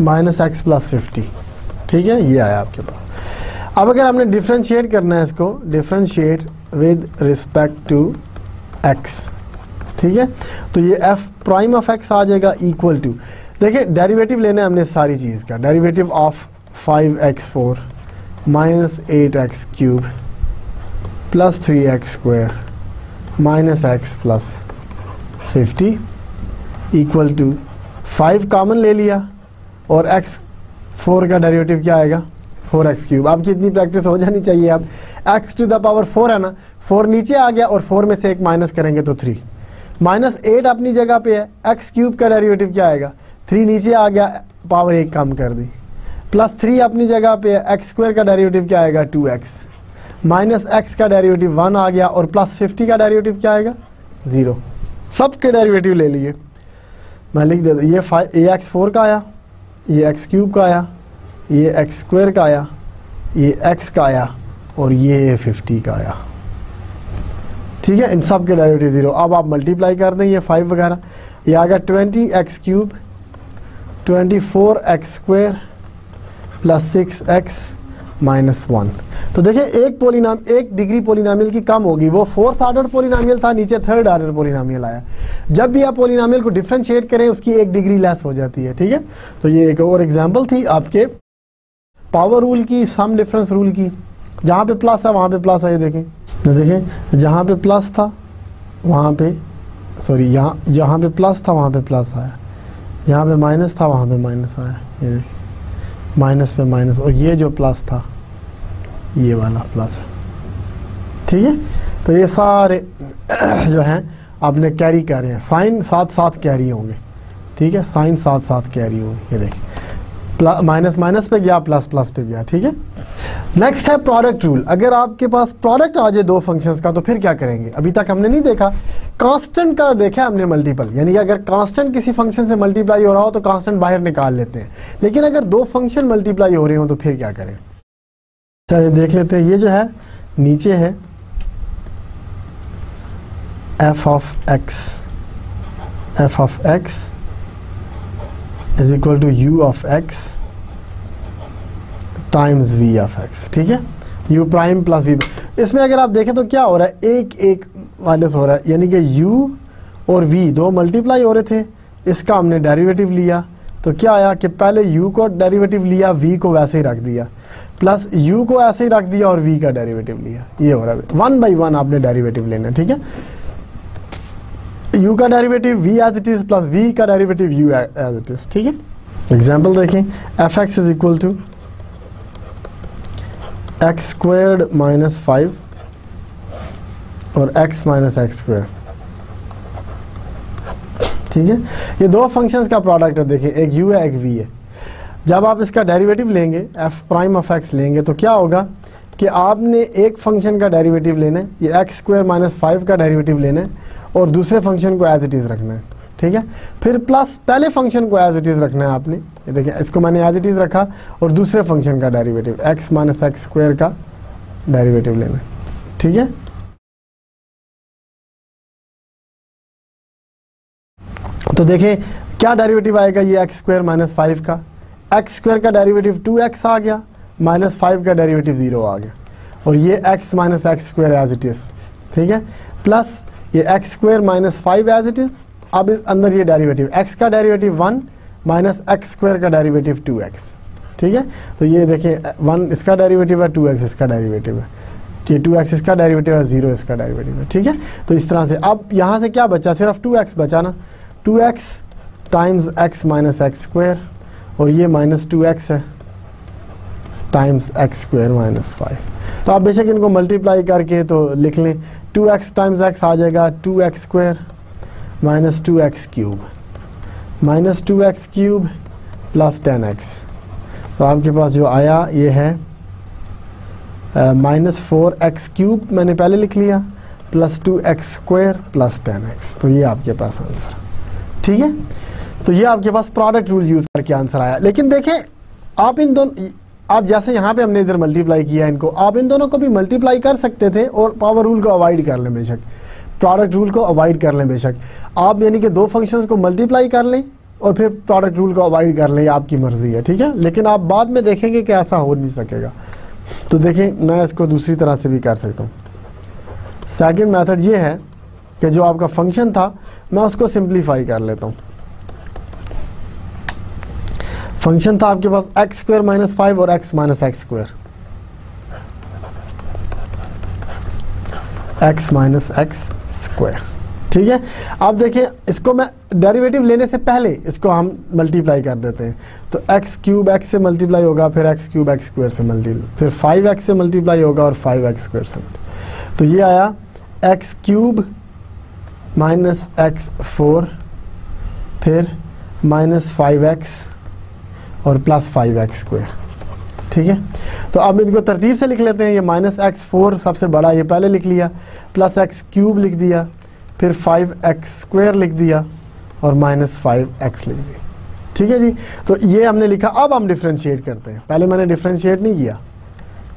minus x plus fifty. ठीक है? ये आया आपके पास। अब अगर हमने डिफ्रेंशिएट करना है इसको differentiate with respect to x ठीक है? तो ये एफ़ प्राइम ऑफ़ एक्स आ जाएगा इक्वल टू देखिए डेरिवेटिव लेना है हमने सारी चीज़ का। Derivative of five x four minus eight x cube plus three x square minus x plus fifty equal to five common ले लिया और एक्स फोर का डेरिवेटिव क्या आएगा? फोर एक्स क्यूब आपकी इतनी प्रैक्टिस हो जानी चाहिए आप x to the power four है ना? फोर नीचे आ गया और फोर में से एक माइनस करेंगे तो थ्री माइनस एट अपनी जगह पे है। एक्स क्यूब का डेरिवेटिव क्या आएगा? थ्री नीचे आ गया पावर एक कम कर दी। प्लस थ्री अपनी जगह पे है। एक्स स्क्वायर का डेरिवेटिव क्या आएगा? टू एक्स माइनस एक्स का डेरिवेटिव वन आ गया और प्लस फिफ्टी का डेरिवेटिव क्या आएगा? ज़ीरो। सब के डेरिवेटिव ले लिए। मैं लिख देता ये फाइव ए एक्स फोर का आया, ये एक्स क्यूब का आया, ये एक्स स्क्वायर का आया, ये एक्स का आया और ये फिफ्टी का आया। ठीक है? इन सब के डेरिवेटिव ज़ीरो। अब आप मल्टीप्लाई कर दें ये फाइव वगैरह। ये आ गया twenty x cube, twenty four x square, plus six x minus one तो देखिए, एक पोलिनाम एक डिग्री पोलिनामियल की कम होगी। वो फोर्थ ऑर्डर पोलिनामियल था, नीचे थर्ड ऑर्डर पोलिनामियल आया। जब भी आप पोलिनामियल को डिफ्रेंशिएट करें, उसकी एक डिग्री लेस हो जाती है, ठीक है? तो ये एक और एग्जांपल थी आपके पावर रूल की सम डिफरेंस रूल की। जहाँ पे प्लस है, वहाँ पे प्लस है, ये देखें। तो देखें, जहाँ पे प्लस था, वहाँ पे सॉरी यहाँ जहाँ पे प्लस था, वहाँ पे प्लस आया। यहाँ पे माइनस था, वहाँ पे माइनस आया। ये देखें। माइनस में माइनस, और ये जो प्लस था, ये वाला प्लस ठीक है? तो ये सारे *clears throat* जो हैं, आपने कैरी कर रहे हैं। साइन साथ साथ कैरी होंगे। ठीक है? साइन साथ साथ कैरी होंगे। ये देखिए। माइनस माइनस पे गया प्लस प्लस पे गया, ठीक है? नेक्स्ट है प्रोडक्ट रूल अगर आपके पास प्रोडक्ट आ जाए दो फ़ंक्शंस का तो फिर क्या करेंगे? अभी तक हमने नहीं देखा। कांस्टेंट का देखा हमने मल्टीपल यानी कि अगर कांस्टेंट किसी फ़ंक्शन से मल्टीप्लाई हो रहा हो तो कांस्टेंट बाहर निकाल लेते हैं। लेकिन अगर दो फ़ंक्शन मल्टीप्लाई हो रहे हो तो फिर क्या करें? चलिए देख लेते हैं। ये जो है, नीचे है f of x f of x is equal to u of x times v of x ठीक है? यू प्राइम प्लस वी इसमें अगर आप देखें तो क्या हो रहा है? एक एक माइनस हो रहा है। यानी कि यू और वी दो मल्टीप्लाई हो रहे थे। इसका हमने डेरिवेटिव लिया। तो क्या आया कि पहले u को डेरिवेटिव लिया, v को वैसे ही रख दिया। प्लस u को ऐसे ही रख दिया और v का डेरिवेटिव लिया। ये हो रहा है। वन बाई वन आपने डेरिवेटिव लेना ठीक है? U का derivative v as it is plus v का derivative u as it is ठीक है? एग्ज़ाम्पल देखें f x is equal to x squared minus five और x माइनस एक्स स्क्वेयर ठीक है? ये दो फ़ंक्शंस का प्रोडक्ट है देखिए एक u है, एक v है। जब आप इसका डेरिवेटिव लेंगे, f प्राइम ऑफ़ x लेंगे तो क्या होगा? कि आपने एक फ़ंक्शन का डेरिवेटिव लेना है, ये एक्स स्क्वायर माइनस फाइव का डेरिवेटिव लेना है, और दूसरे फ़ंक्शन को एज इट इज़ रखना है, ठीक है? फिर प्लस पहले फ़ंक्शन को एज इट इज़ रखना है आपने, ये देखिए, इसको मैंने एज इट इज़ रखा, और दूसरे फ़ंक्शन का derivative x minus x square का डेरिवेटिव लेना है, ठीक है? तो देखें क्या डेरिवेटिव आएगा ये एक्स स्क्वायर माइनस फाइव का? एक्स स्क्वायर का डेरिवेटिव टू एक्स आ गया। माइनस फाइव का डेरिवेटिव ज़ीरो आ गया। और ये x minus x square as it is ठीक है? प्लस ये x square minus five as it is अब इस अंदर ये डेरिवेटिव एक्स का derivative one minus x square का डेरिवेटिव टू एक्स ठीक है? तो ये देखिए वन इसका डेरिवेटिव है टू एक्स इसका डेरिवेटिव है। ये टू एक्स इसका डेरिवेटिव है ज़ीरो इसका डेरिवेटिव है, ठीक है? तो इस तरह से, अब यहाँ से क्या बचा? सिर्फ़ टू एक्स बचा ना। Two x times x minus x square और ये माइनस टू एक्स है। Times x square minus five तो आप बेशक इनको मल्टीप्लाई करके तो लिख लें टू एक्स टाइम्स एक्स आ जाएगा two x square minus two x cube minus two x cube plus ten x तो आपके पास जो आया, ये है माइनस फोर एक्स क्यूब मैंने पहले लिख लिया plus two x square plus ten x तो ये आपके पास आंसर ठीक है? तो ये आपके पास प्रोडक्ट रूल यूज़ करके आंसर आया। लेकिन देखें, आप इन दोनों आप जैसे यहाँ पे हमने इधर मल्टीप्लाई किया इनको, आप इन दोनों को भी मल्टीप्लाई कर सकते थे और पावर रूल को अवॉइड कर लें बेशक। प्रोडक्ट रूल को अवॉइड कर लें बेशक। आप यानी कि दो फ़ंक्शंस को मल्टीप्लाई कर लें और फिर प्रोडक्ट रूल को अवॉइड कर लें, आपकी मर्ज़ी है, ठीक है? लेकिन आप बाद में देखेंगे कि ऐसा हो नहीं सकेगा। तो देखें मैं इसको दूसरी तरह से भी कर सकता हूँ। सेकेंड मैथड ये है कि जो आपका फ़ंक्शन था, मैं उसको सिंप्लीफाई कर लेता हूँ। फ़ंक्शन था आपके पास एक्स स्क्वायर माइनस फाइव और x minus x square x minus x square ठीक है? आप देखिए, इसको मैं डेरिवेटिव लेने से पहले इसको हम मल्टीप्लाई कर देते हैं। तो एक्स क्यूब एक्स से मल्टीप्लाई होगा, फिर एक्स क्यूब एक्स स्क्वायर से मल्टीप्लाई फिर फाइव एक्स से मल्टीप्लाई होगा और फाइव एक्स स्क्वायर से तो ये आया x cube minus x four फिर माइनस फाइव एक्स और प्लस फाइव एक्स स्क्वायर ठीक है? तो अब इनको तरतीब से लिख लेते हैं। ये माइनस एक्स फोर सबसे बड़ा, ये पहले लिख लिया। प्लस एक्स क्यूब लिख दिया। फिर फाइव एक्स स्क्वायर लिख दिया और माइनस फाइव एक्स लिख दिया। ठीक है जी? तो ये हमने लिखा। अब हम डिफ्रेंशिएट करते हैं। पहले मैंने डिफ्रेंशिएट नहीं किया।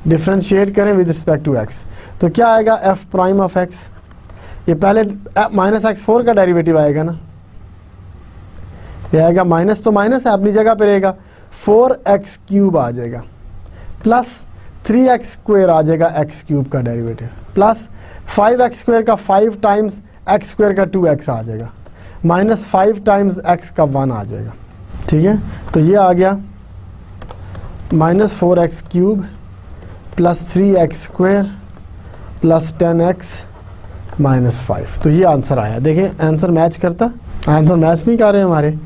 डिफ्रेंशिएट करें विद रिस्पेक्ट टू एक्स तो क्या आएगा? एफ़ प्राइम ऑफ़ एक्स ये पहले माइनस एक्स फोर का डेरिवेटिव आएगा ना? ये आएगा माइनस तो माइनस है, अपनी जगह पे रहेगा। फोर एक्स क्यूब आ जाएगा, प्लस थ्री एक्स स्क्वेयर आ जाएगा एक्स क्यूब का derivative, plus five x square का फाइव टाइम्स एक्स स्क्वेयर का टू एक्स आ जाएगा, माइनस फाइव टाइम्स एक्स का वन आ जाएगा। ठीक है? तो ये आ गया, minus four x cube, plus three x square, plus ten x minus five. तो ये आंसर आया। देखें आंसर मैच करता, आंसर मैच नहीं कर रहे हमारे।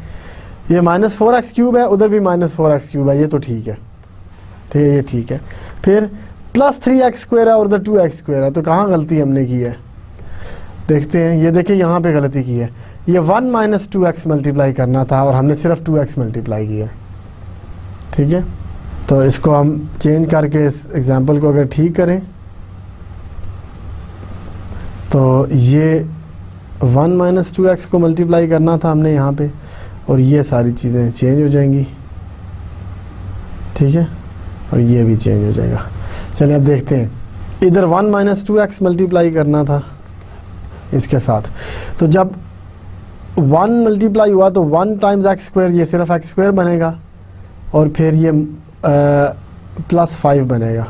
ये माइनस फोर एक्स क्यूब है, उधर भी माइनस फोर एक्स क्यूब है, ये तो ठीक है। ठीक है ये ठीक है। फिर प्लस थ्री एक्स स्क्वेयर है और उधर टू एक्स स्क्वेयर है तो कहाँ गलती हमने की है? देखते हैं, ये देखिए यहाँ पे गलती की है। ये one minus two x multiply करना था और हमने सिर्फ़ टू एक्स मल्टीप्लाई किया ठीक है? तो इसको हम चेंज करके इस एग्ज़ाम्पल को अगर ठीक करें तो ये वन माइनस टू एक्स को मल्टीप्लाई करना था हमने यहाँ पे। और ये सारी चीज़ें चेंज हो जाएँगी। ठीक है? और ये भी चेंज हो जाएगा। चलिए अब देखते हैं। इधर one minus two x multiply करना था इसके साथ। तो जब वन मल्टीप्लाई हुआ तो वन टाइम्स एक्स स्क्वायर ये सिर्फ़ एक्स स्क्वायर बनेगा और फिर ये प्लस फाइव बनेगा।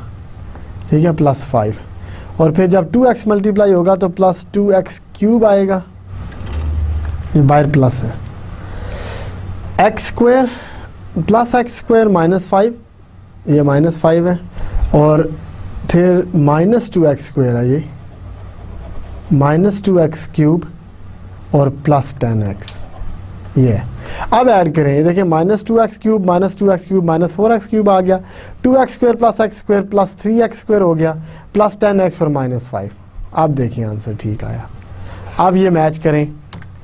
ठीक है? प्लस फाइव और फिर जब टू एक्स मल्टीप्लाई होगा तो प्लस टू एक्स क्यूब आएगा। ये बाहर प्लस है। X square plus x square minus five ये माइनस फाइव है, और फिर माइनस टू एक्स स्क्वायर है ये माइनस टू एक्स क्यूब और प्लस टेन एक्स ये। अब ऐड करें, ये देखिए minus two x cube minus two x cube minus four x cube आ गया two x square plus x square plus three x square हो गया प्लस टेन एक्स और माइनस फाइव अब देखिए आंसर ठीक आया। अब ये मैच करें।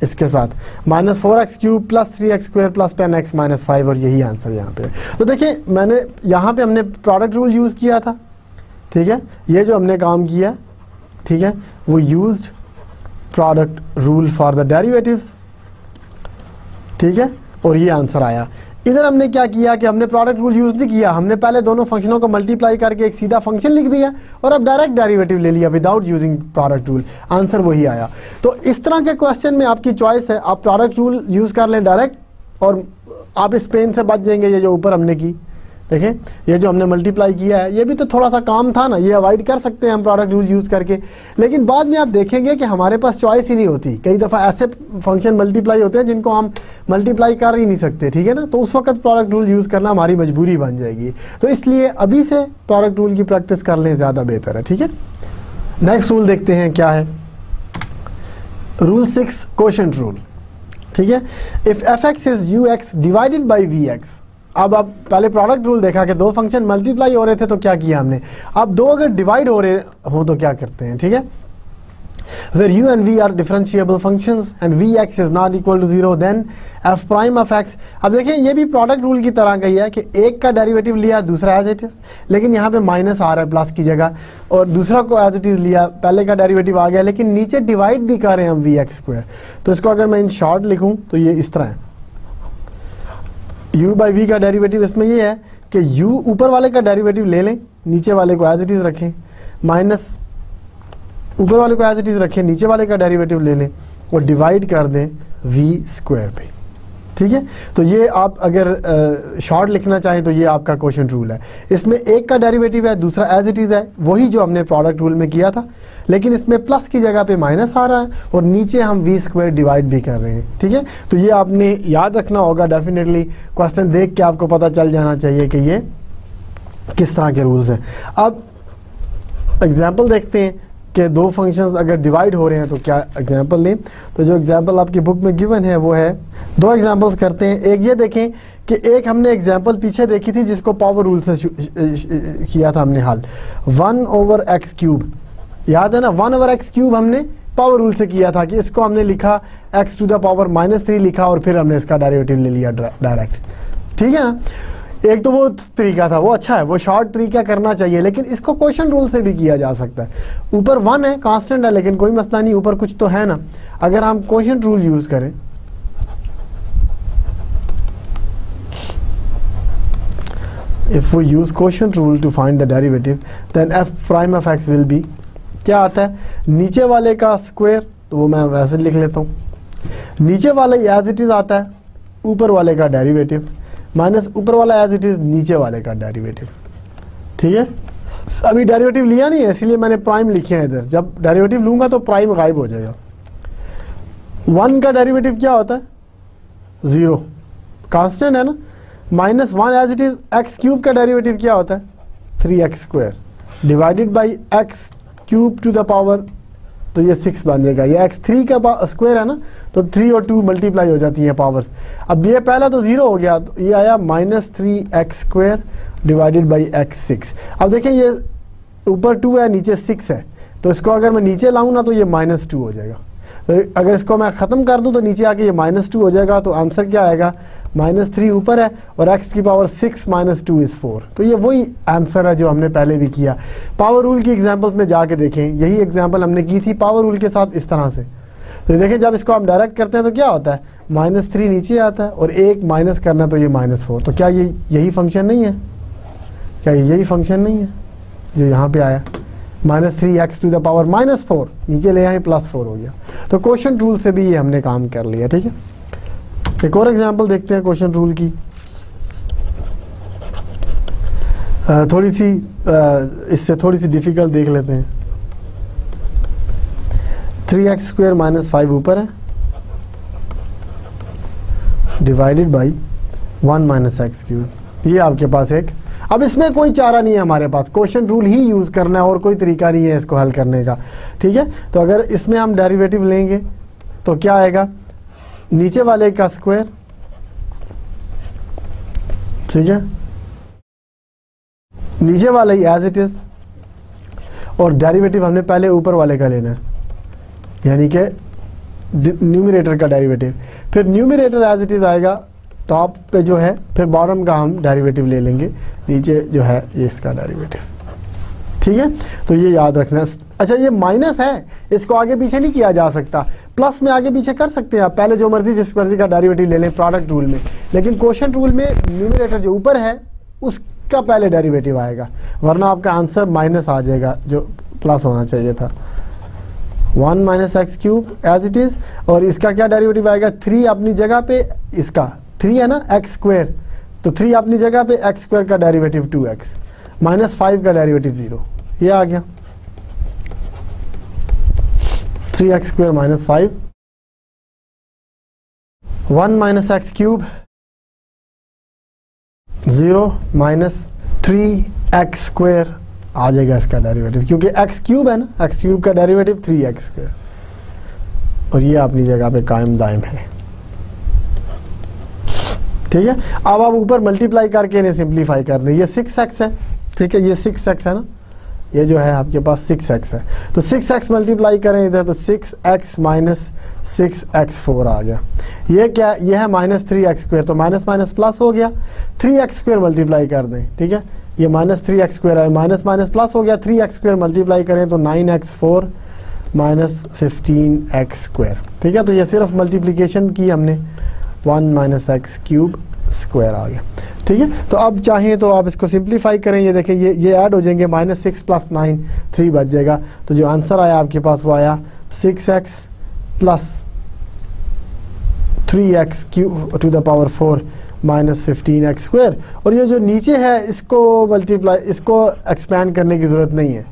इसके साथ। Minus four x cube plus three x square plus ten x minus five और यही आंसर यहाँ पे। तो देखिए, मैंने यहाँ पे हमने प्रोडक्ट रूल यूज़ किया था, ठीक है? ये जो हमने काम किया, ठीक है, वो use product rule for the derivatives ठीक है? और ये आंसर आया। इधर हमने क्या किया कि हमने प्रोडक्ट रूल यूज़ नहीं किया। हमने पहले दोनों फंक्शनों को मल्टीप्लाई करके एक सीधा फ़ंक्शन लिख दिया और अब डायरेक्ट डेरिवेटिव ले लिया without using product rule answer वही आया। तो इस तरह के क्वेश्चन में आपकी चॉइस है। आप प्रोडक्ट रूल यूज़ कर लें डायरेक्ट और आप इस पेन से बच जाएँगे ये जो ऊपर हमने की। देखें, ये जो हमने मल्टीप्लाई किया है, ये भी तो थोड़ा सा काम था ना, ये अवॉइड कर सकते हैं हम प्रोडक्ट रूल यूज़ करके। लेकिन बाद में आप देखेंगे कि हमारे पास चॉइस ही नहीं होती। कई दफ़ा ऐसे फ़ंक्शन मल्टीप्लाई होते हैं जिनको हम मल्टीप्लाई कर ही नहीं सकते, ठीक है ना? तो उस वक्त प्रोडक्ट रूल यूज़ करना हमारी मजबूरी बन जाएगी। तो इसलिए अभी से प्रोडक्ट रूल की प्रैक्टिस कर लें, ज़्यादा बेहतर है, ठीक है? नेक्स्ट रूल देखते हैं क्या है। रूल सिक्स क्वेश्चन रूल ठीक है? If f x is u x divided by v x अब अब पहले प्रोडक्ट रूल देखा कि दो फ़ंक्शन मल्टीप्लाई हो रहे थे तो क्या किया हमने? अब दो अगर डिवाइड हो रहे हो तो क्या करते हैं, ठीक है? Where u and v are differentiable functions and vx is not equal to zero, then f prime of x अब देखिए, ये भी प्रोडक्ट रूल की तरह का ही है कि एक का डेरिवेटिव लिया, दूसरा एज इट इज़ लेकिन यहाँ पे माइनस आ रहा है प्लस की जगह, और दूसरा को एज इट इज़ लिया, पहले का डेरिवेटिव आ गया, लेकिन नीचे डिवाइड भी कर रहे हैं हम वी एक्स स्क्वायर तो इसको अगर मैं इन शॉर्ट लिखूँ तो ये इस तरह है। U बाई वी का डेरिवेटिव इसमें ये है कि यू ऊपर वाले का डेरिवेटिव ले लें, नीचे वाले को एज इट इज़ रखें। माइनस ऊपर वाले को एज इट इज़ रखें, नीचे वाले का डेरिवेटिव ले लें और डिवाइड कर दें वी स्क्वायर पे। ठीक है? तो ये आप अगर शॉर्ट लिखना चाहें तो ये आपका क्वेश्चन रूल है। इसमें एक का डेरिवेटिव है, दूसरा एज इट इज़ है, वही जो हमने प्रोडक्ट रूल में किया था। लेकिन इसमें प्लस की जगह पे माइनस आ रहा है और नीचे हम वी स्क्वायर डिवाइड भी कर रहे हैं, ठीक है? तो ये आपने याद रखना होगा डेफिनेटली क्वेश्चन देख के आपको पता चल जाना चाहिए कि ये किस तरह के रूल्स हैं। अब एग्ज़ाम्पल देखते हैं। कि दो फ़ंक्शंस अगर डिवाइड हो रहे हैं तो क्या एग्जांपल लें? तो जो एग्जांपल आपकी बुक में गिवन है, वो है, दो एग्जांपल्स करते हैं। एक ये देखें कि एक हमने एग्जांपल पीछे देखी थी, जिसको पावर रूल से किया था हमने हाल। वन ओवर एक्स क्यूब याद है ना? वन ओवर एक्स क्यूब हमने पावर रूल से किया था कि इसको हमने लिखा x to the power minus three लिखा और फिर हमने इसका डायरेवेटिव ले लिया डायरेक्ट ठीक है ना? एक तो वो तरीका था, वो अच्छा है, वो शॉर्ट तरीका करना चाहिए, लेकिन इसको क्वेश्चन रूल से भी किया जा सकता है। ऊपर वन है कांस्टेंट है, लेकिन कोई मसला नहीं, ऊपर कुछ तो है ना। अगर हम क्वेश्चन रूल यूज़ करें। If we use quotient rule to find the derivative, then f prime of x will be, क्या आता है? नीचे वाले का स्क्वायर तो वो मैं वैसे लिख लेता हूँ। नीचे वाले एज इट इज़ आता है, ऊपर वाले का डेरिवेटिव माइनस ऊपर वाला एज इट इज़ नीचे वाले का डेरिवेटिव ठीक है? अभी डेरिवेटिव लिया नहीं है, इसलिए मैंने प्राइम लिखे हैं इधर। जब डेरिवेटिव लूँगा तो प्राइम गायब हो जाएगा। वन का डेरिवेटिव क्या होता है? ज़ीरो कांस्टेंट है ना? Minus one as it is x cube का डेरिवेटिव क्या होता है? Three x square divided by x cube to the power तो ये सिक्स बन जाएगा। ये एक्स थ्री का स्क्वायर है ना तो थ्री और टू मल्टीप्लाई हो जाती हैं पावर्स अब ये पहला तो ज़ीरो हो गया तो ये आया minus three x square divided by x six अब देखें ये ऊपर टू है, नीचे सिक्स है। तो इसको अगर मैं नीचे लाऊं ना तो ये माइनस टू हो जाएगा। तो अगर इसको मैं ख़त्म कर दूँ तो नीचे आके ये माइनस टू हो जाएगा तो आंसर क्या आएगा? माइनस थ्री ऊपर है और एक्स की power six minus two is four. तो ये वही आंसर है जो हमने पहले भी किया। पावर रूल की एग्जाम्पल्स में जाके देखें। यही एग्ज़ाम्पल हमने की थी पावर रूल के साथ इस तरह से। तो देखें, जब इसको हम डायरेक्ट करते हैं तो क्या होता है? माइनस थ्री नीचे आता है और एक माइनस करना तो ये माइनस फोर। तो क्या ये यही फ़ंक्शन नहीं है? क्या ये यही फ़ंक्शन नहीं है? जो यहाँ पे आया। Minus three x to the power minus four. नीचे ले आए, प्लस फोर हो गया। तो क्वेश्चन रूल से भी ये हमने काम कर लिया, ठीक है? एक और एग्जांपल देखते हैं क्वेश्चन रूल की। आ, थोड़ी सी आ, इससे थोड़ी सी डिफ़िकल्ट देख लेते हैं। Three x square minus five ऊपर है। Divided by one minus x cube ये आपके पास एक। अब इसमें कोई चारा नहीं है हमारे पास। क्वेश्चन रूल ही यूज़ करना है और कोई तरीका नहीं है इसको हल करने का। ठीक है? तो अगर इसमें हम डेरिवेटिव लेंगे तो क्या आएगा? नीचे वाले का स्क्वायर ठीक है? नीचे वाला ही एज इट इज़ और डेरिवेटिव हमने पहले ऊपर वाले का लेना है। यानी कि न्यूमिनेटर का डेरिवेटिव फिर न्यूमिनेटर एज इट इज़ आएगा टॉप पे जो है, फिर बॉटम का हम डेरिवेटिव ले लेंगे, नीचे जो है, ये इसका डेरिवेटिव ठीक है? तो ये याद रखना। अच्छा ये माइनस है। इसको आगे पीछे नहीं किया जा सकता। प्लस में आगे पीछे कर सकते हैं आप। पहले जो मर्ज़ी, जिस मर्ज़ी का डेरिवेटिव ले लें प्रोडक्ट रूल में। लेकिन क्वेश्चन रूल में न्यूमिनेटर जो ऊपर है, उसका पहले डेरिवेटिव आएगा। वरना आपका आंसर माइनस आ जाएगा, जो प्लस होना चाहिए था। One minus x cube as it is और इसका क्या डेरिवेटिव आएगा? थ्री अपनी जगह पे, इसका। थ्री है ना? एक्स स्क्वेयर तो थ्री अपनी जगह पे एक्स स्क्वायर का derivative two x minus five का डेरिवेटिव ज़ीरो ये आ गया। Three x square minus five one minus x cube zero minus three x square आ जाएगा इसका डेरिवेटिव क्योंकि एक्स क्यूब है ना एक्स क्यूब का डेरिवेटिव थ्री एक्स स्क्वेयर और ये अपनी जगह पे कायम दायम है। ठीक है? अब आप ऊपर मल्टीप्लाई करके इन्हें सिंप्लीफाई कर दें। ये सिक्स एक्स है, ठीक है? ये सिक्स एक्स है ना? ये जो है आपके पास सिक्स एक्स है। तो सिक्स एक्स मल्टीप्लाई करें इधर तो six x minus six x four आ गया। ये क्या, ये है माइनस थ्री एक्स स्क्वेयर तो माइनस माइनस प्लस हो गया। थ्री एक्स स्क्वेयर मल्टीप्लाई कर दें, ठीक है? ये माइनस थ्री एक्स स्क्वेयर है माइनस माइनस प्लस हो गया। थ्री एक्स स्क्वेयर मल्टीप्लाई करें तो nine x four minus fifteen x square ठीक है? तो ये सिर्फ़ मल्टीप्लीकेशन की हमने। One minus x cube square आ गया। ठीक है? तो अब चाहें तो आप इसको सिंप्लीफाई करें। ये देखें, ये ये ऐड हो जाएँगे minus six plus nine three बच जाएगा। तो जो आंसर आया आपके पास वो आया six x plus three x cube to the power four minus fifteen x square और ये जो नीचे है, इसको मल्टीप्लाई इसको एक्सपैंड करने की ज़रूरत नहीं है।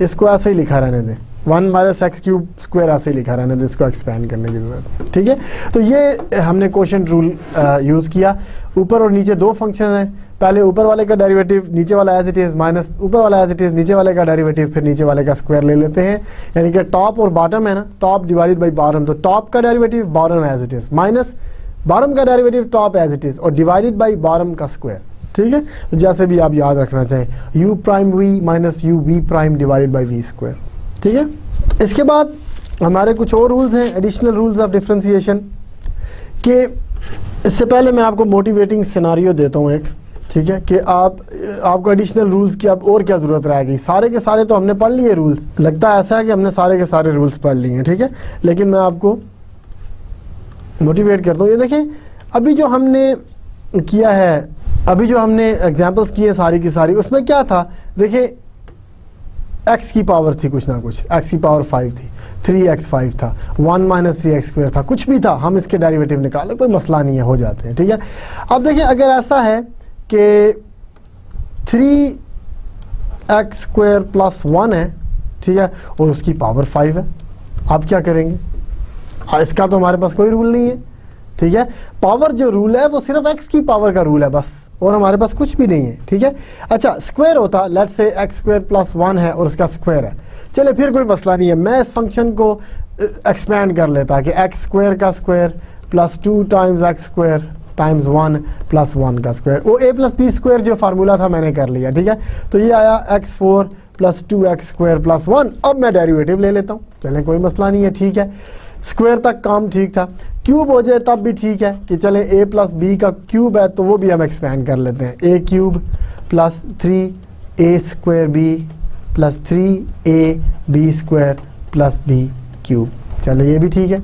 इसको ऐसे ही लिखा रहने दें। One minus x cube square ऐसे ही लिखा रहने दें, इसको एक्सपेंड करने की ज़रूरत ठीक है? तो ये हमने क्वेश्चन रूल यूज़ किया। ऊपर और नीचे दो फ़ंक्शन हैं। पहले ऊपर वाले का डेरिवेटिव नीचे वाला एज इट इज़ माइनस ऊपर वाला एज इट इज़ नीचे वाले का डेरिवेटिव फिर नीचे वाले का स्क्वायर ले लेते हैं। यानी कि टॉप और बॉटम है ना टॉप डिवाइडेड बाई बॉटम तो टॉप का derivative bottom as it is minus bottom का derivative top as it is और डिवाइडेड बाई बॉटम का स्क्वायर ठीक है? तो जैसे भी आप याद रखना चाहें u prime v minus u v prime divided by v square ठीक है? इसके बाद हमारे कुछ और रूल्स हैं एडिशनल रूल्स ऑफ़ डिफ्रेंसिएशन के इससे पहले मैं आपको मोटिवेटिंग सिनारियो देता हूँ एक, ठीक है? कि आप, आपको एडिशनल रूल्स की अब और क्या ज़रूरत रह गई? सारे के सारे तो हमने पढ़ लिए रूल्स लगता है ऐसा है कि हमने सारे के सारे रूल्स पढ़ लिए हैं, ठीक है? लेकिन मैं आपको मोटिवेट करता हूँ। ये देखें, अभी जो हमने किया है, अभी जो हमने एग्जाम्पल्स किए सारी की सारी, उसमें क्या था? देखिए एक्स की पावर थी कुछ ना कुछ। एक्स की पावर फाइव थी। थ्री एक्स फाइव था। One minus three x square था। कुछ भी था। हम इसके डेरिवेटिव निकाले कोई मसला नहीं है हो जाते हैं ठीक है? अब देखिए अगर ऐसा है कि three x square plus one है ठीक है? और उसकी पावर फाइव है आप क्या करेंगे? हाँ, इसका तो हमारे पास कोई रूल नहीं है ठीक है? पावर जो रूल है वो सिर्फ़ एक्स की पावर का रूल है बस। और हमारे पास कुछ भी नहीं है, ठीक है? अच्छा स्क्वायर होता लेट से एक्स स्क्वायर प्लस वन है और उसका स्क्वायर है। चले फिर कोई मसला नहीं है, मैं इस फ़ंक्शन को एक्सपैंड कर लेता कि एक्स स्क्वायर का square plus two times x square times one plus one का स्क्वायर वो ए प्लस बी स्क्वायर जो फार्मूला था मैंने कर लिया, ठीक है? तो ये आया x four plus two x square plus one अब मैं डेरिवेटिव ले लेता हूँ। चलें कोई मसला नहीं है, ठीक है? स्क्वायर तक काम ठीक था। क्यूब हो जाए तब भी ठीक है कि चले ए प्लस बी का क्यूब है तो वो भी हम एक्सपैंड कर लेते हैं। A cube plus three a square b plus three a b square plus b cube चले, ये भी ठीक है।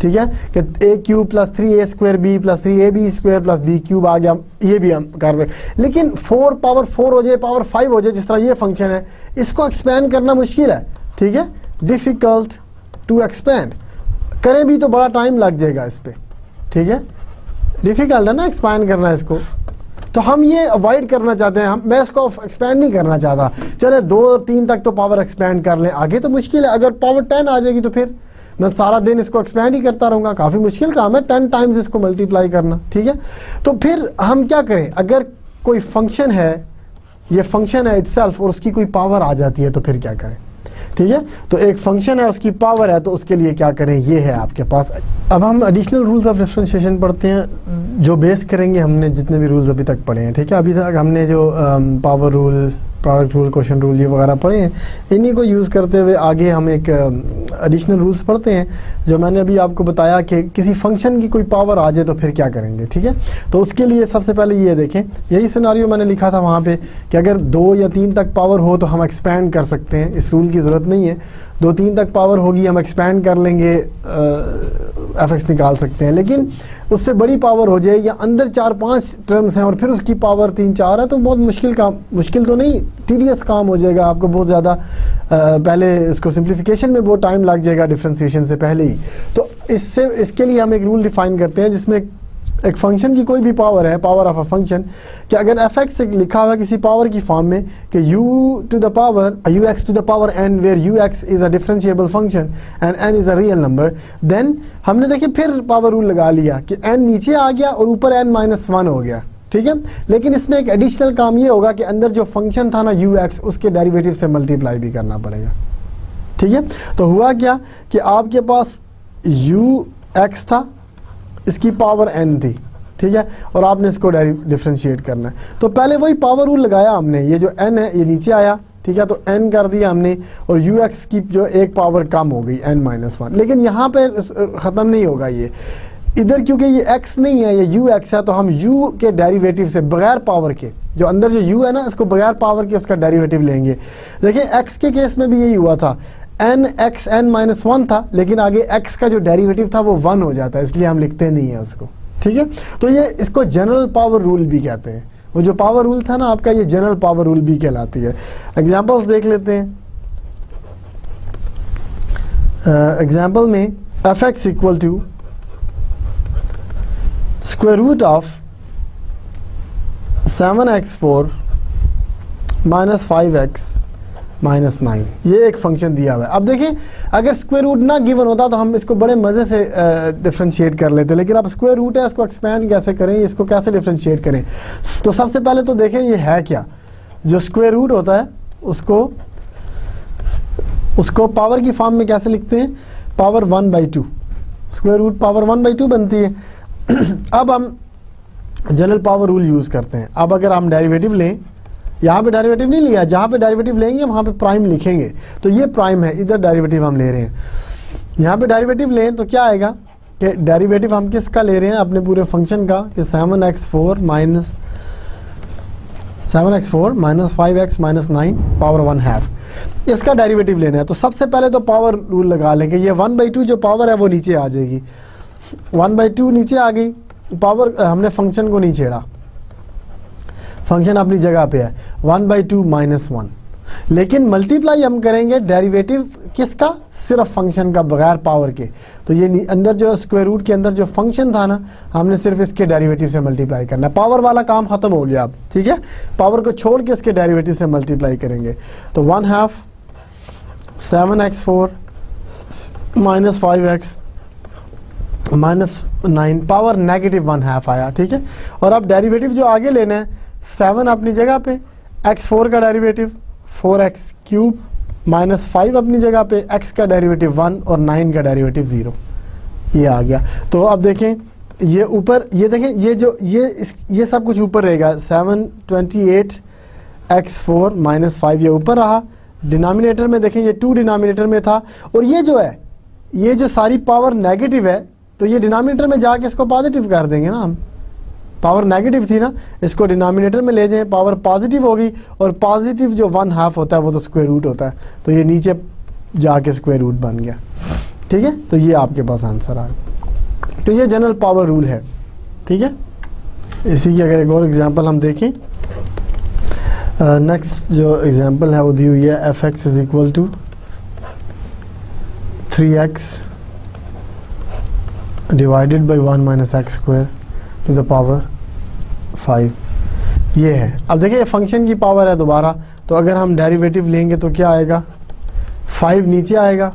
ठीक है? कि a cube plus three a square b plus three a b square plus b cube आ गया ये भी हम कर रहे लेकिन फोर पावर फोर हो जाए पावर फाइव हो जाए, जिस तरह ये फ़ंक्शन है, इसको एक्सपैंड करना मुश्किल है। ठीक है? डिफ़िकल्ट टू एक्सपैंड करें भी तो बड़ा टाइम लग जाएगा इस पर ठीक है? डिफ़िकल्ट है ना एक्सपैंड करना इसको? तो हम ये अवॉइड करना चाहते हैं, हम, मैं इसको एक्सपैंड नहीं करना चाहता। चले, दो, तीन तक तो पावर एक्सपैंड कर लें। आगे तो मुश्किल है, अगर पावर टेन आ जाएगी तो फिर। मैं सारा दिन इसको एक्सपैंड ही करता रहूँगा, काफ़ी मुश्किल काम है टेन टाइम्स इसको मल्टीप्लाई करना, ठीक है? तो फिर हम क्या करें? अगर कोई फ़ंक्शन है, ये फ़ंक्शन है इट्सल्फ और उसकी कोई पावर आ जाती है तो फिर क्या करें? ठीक है? तो एक फ़ंक्शन है उसकी पावर है तो उसके लिए क्या करें? ये है आपके पास। अब हम एडिशनल रूल्स ऑफ़ डिफ्रेंशिएशन पढ़ते हैं। जो बेस करेंगे हमने जितने भी रूल्स अभी तक पढ़े हैं ठीक है? अभी तक हमने जो power rule product rule question rule ये वगैरह पढ़े हैं। इन्हीं को यूज़ करते हुए आगे हम एक एडिशनल रूल्स पढ़ते हैं, जो मैंने अभी आपको बताया कि किसी फ़ंक्शन की कोई पावर आ जाए तो फिर क्या करेंगे, ठीक है? तो उसके लिए सबसे पहले ये देखें, यही सिनारियो मैंने लिखा था वहाँ पर कि अगर दो या तीन तक पावर हो तो हम एक्सपेंड कर सकते हैं, इस रूल की ज़रूरत नहीं है। दो तीन तक पावर होगी, हम एक्सपेंड कर लेंगे एफ़ एक्स निकाल सकते हैं। लेकिन उससे बड़ी पावर हो जाए या अंदर चार पाँच टर्म्स हैं और फिर उसकी पावर तीन चार है तो बहुत मुश्किल काम, मुश्किल तो नहीं टीडियस काम हो जाएगा। आपको बहुत ज़्यादा पहले इसको सिंप्लीफिकेशन में बहुत टाइम लग जाएगा डिफ्रेंसीशन से पहले ही। तो इससे, इसके लिए हम एक रूल डिफाइन करते हैं, जिसमें एक फ़ंक्शन की कोई भी पावर है पावर ऑफ़ अ फ़ंक्शन कि अगर एफ़ एक्स लिखा हुआ किसी पावर की फॉर्म में कि u to the power u x to the power n where u x is a differentiable function and n is a real number then हमने देखिए फिर पावर रूल लगा लिया कि n नीचे आ गया और ऊपर n माइनस वन हो गया, ठीक है? लेकिन इसमें एक एडिशनल काम ये होगा कि अंदर जो फ़ंक्शन था ना यू एक्स उसके डेरिवेटिव से मल्टीप्लाई भी करना पड़ेगा, ठीक है? तो हुआ क्या कि आपके पास यू एक्स था इसकी पावर एन थी, ठीक है? और आपने इसको डिफ्रेंशिएट करना है। तो पहले वही पावर रूल लगाया हमने। ये जो एन है, ये नीचे आया, ठीक है? तो एन कर दिया हमने और यू एक्स की जो एक पावर कम हो गई एन माइनस वन लेकिन यहाँ पे ख़त्म नहीं होगा ये। इधर क्योंकि ये एक्स नहीं है, ये यू एक्स है तो हम यू के डेरिवेटिव से बगैर पावर के, जो अंदर जो यू है ना, इसको बगैर पावर के उसका डेरिवेटिव लेंगे। देखिए एक्स के केस में भी यही हुआ था। N x n minus one था लेकिन आगे x का जो डेरिवेटिव था वो वन हो जाता है इसलिए हम लिखते नहीं है उसको। ठीक है? तो ये इसको जनरल पावर रूल भी कहते हैं। वो जो पावर रूल था ना आपका ये जनरल पावर रूल भी कहलाती है। एग्जाम्पल्स देख लेते हैं। एग्ज़ाम्पल uh, में f x equal to square root of seven x four minus five x minus nine. ये एक फ़ंक्शन दिया हुआ है। अब देखिए, अगर स्क्वायर रूट ना गिवन होता तो हम इसको बड़े मज़े से डिफ्रेंशिएट कर लेते। लेकिन अब स्क्वायर रूट है, इसको एक्सपैंड कैसे करें, इसको कैसे डिफ्रेंशिएट करें? तो सबसे पहले तो देखें, ये है क्या? जो स्क्वायर रूट होता है, उसको उसको पावर की फॉर्म में कैसे लिखते हैं? Power one by two square root power one by two बनती है। *clears throat* अब हम जनरल पावर रूल यूज़ करते हैं। अब अगर हम डेरिवेटिव लें यहाँ पे डेरिवेटिव नहीं लिया, जहाँ पे डेरिवेटिव लेंगे, वहाँ पे प्राइम लिखेंगे। तो ये प्राइम है, इधर डेरिवेटिव हम ले रहे हैं। यहाँ पे डेरिवेटिव लें तो क्या आएगा कि डेरिवेटिव हम किसका ले रहे हैं, अपने पूरे फ़ंक्शन का, कि seven x four minus seven x four minus five x minus nine power one half इसका डेरिवेटिव लेना है। तो सबसे पहले तो पावर रूल लगा लेंगे ये वन बाई टू जो पावर है, वो नीचे आ जाएगी। वन बाई टू नीचे आ गई। पावर हमने फ़ंक्शन को नहीं छेड़ा। फ़ंक्शन अपनी जगह पे है। One by two minus one. लेकिन मल्टीप्लाई हम करेंगे डेरिवेटिव किसका? सिर्फ़ फ़ंक्शन का बगैर पावर के। तो ये अंदर जो स्क्वायर रूट के अंदर जो फ़ंक्शन था ना, हमने सिर्फ़ इसके डेरिवेटिव से मल्टीप्लाई करना पावर वाला काम खत्म हो गया अब, ठीक है? पावर को छोड़ के इसके डेरिवेटिव से मल्टीप्लाई करेंगे। तो one half seven x four minus five x minus nine, power negative one half आया, ठीक है? और अब डेरिवेटिव जो आगे लेना है सेवन अपनी जगह पे एक्स फोर का derivative four x cube minus five अपनी जगह पे एक्स का डेरिवेटिव वन और नाइन का डेरिवेटिव ज़ीरो ये आ गया। तो अब देखें, ये ऊपर, ये देखें, ये जो, ये इस, ये सब कुछ ऊपर रहेगा। Seven twenty eight x four minus five ये ऊपर रहा। डिनोमिनेटर में देखें, ये टू डिनोमिनेटर में था। और ये जो है, ये जो सारी पावर नेगेटिव है तो ये डिनोमिनेटर में जाके इसको पॉजिटिव कर देंगे ना हम। पावर नेगेटिव थी ना इसको डिनोमिनेटर में ले जाएँ पावर पॉजिटिव होगी और पॉजिटिव जो वन हाफ़ होता है वो तो स्क्वायर रूट होता है। तो ये नीचे जाके स्क्वायर रूट बन गया। ठीक है? तो ये आपके पास आंसर आ गया। तो ये जनरल पावर रूल है। ठीक है? इसी की अगर एक और एग्जांपल हम देखें। नेक्स्ट uh, जो एग्जांपल है वो दी हुई है f x is equal to three x divided by one minus x square to the power five ये है। अब देखिए फ़ंक्शन की पावर है दोबारा। तो अगर हम डेरिवेटिव लेंगे तो क्या आएगा? फाइव नीचे आएगा।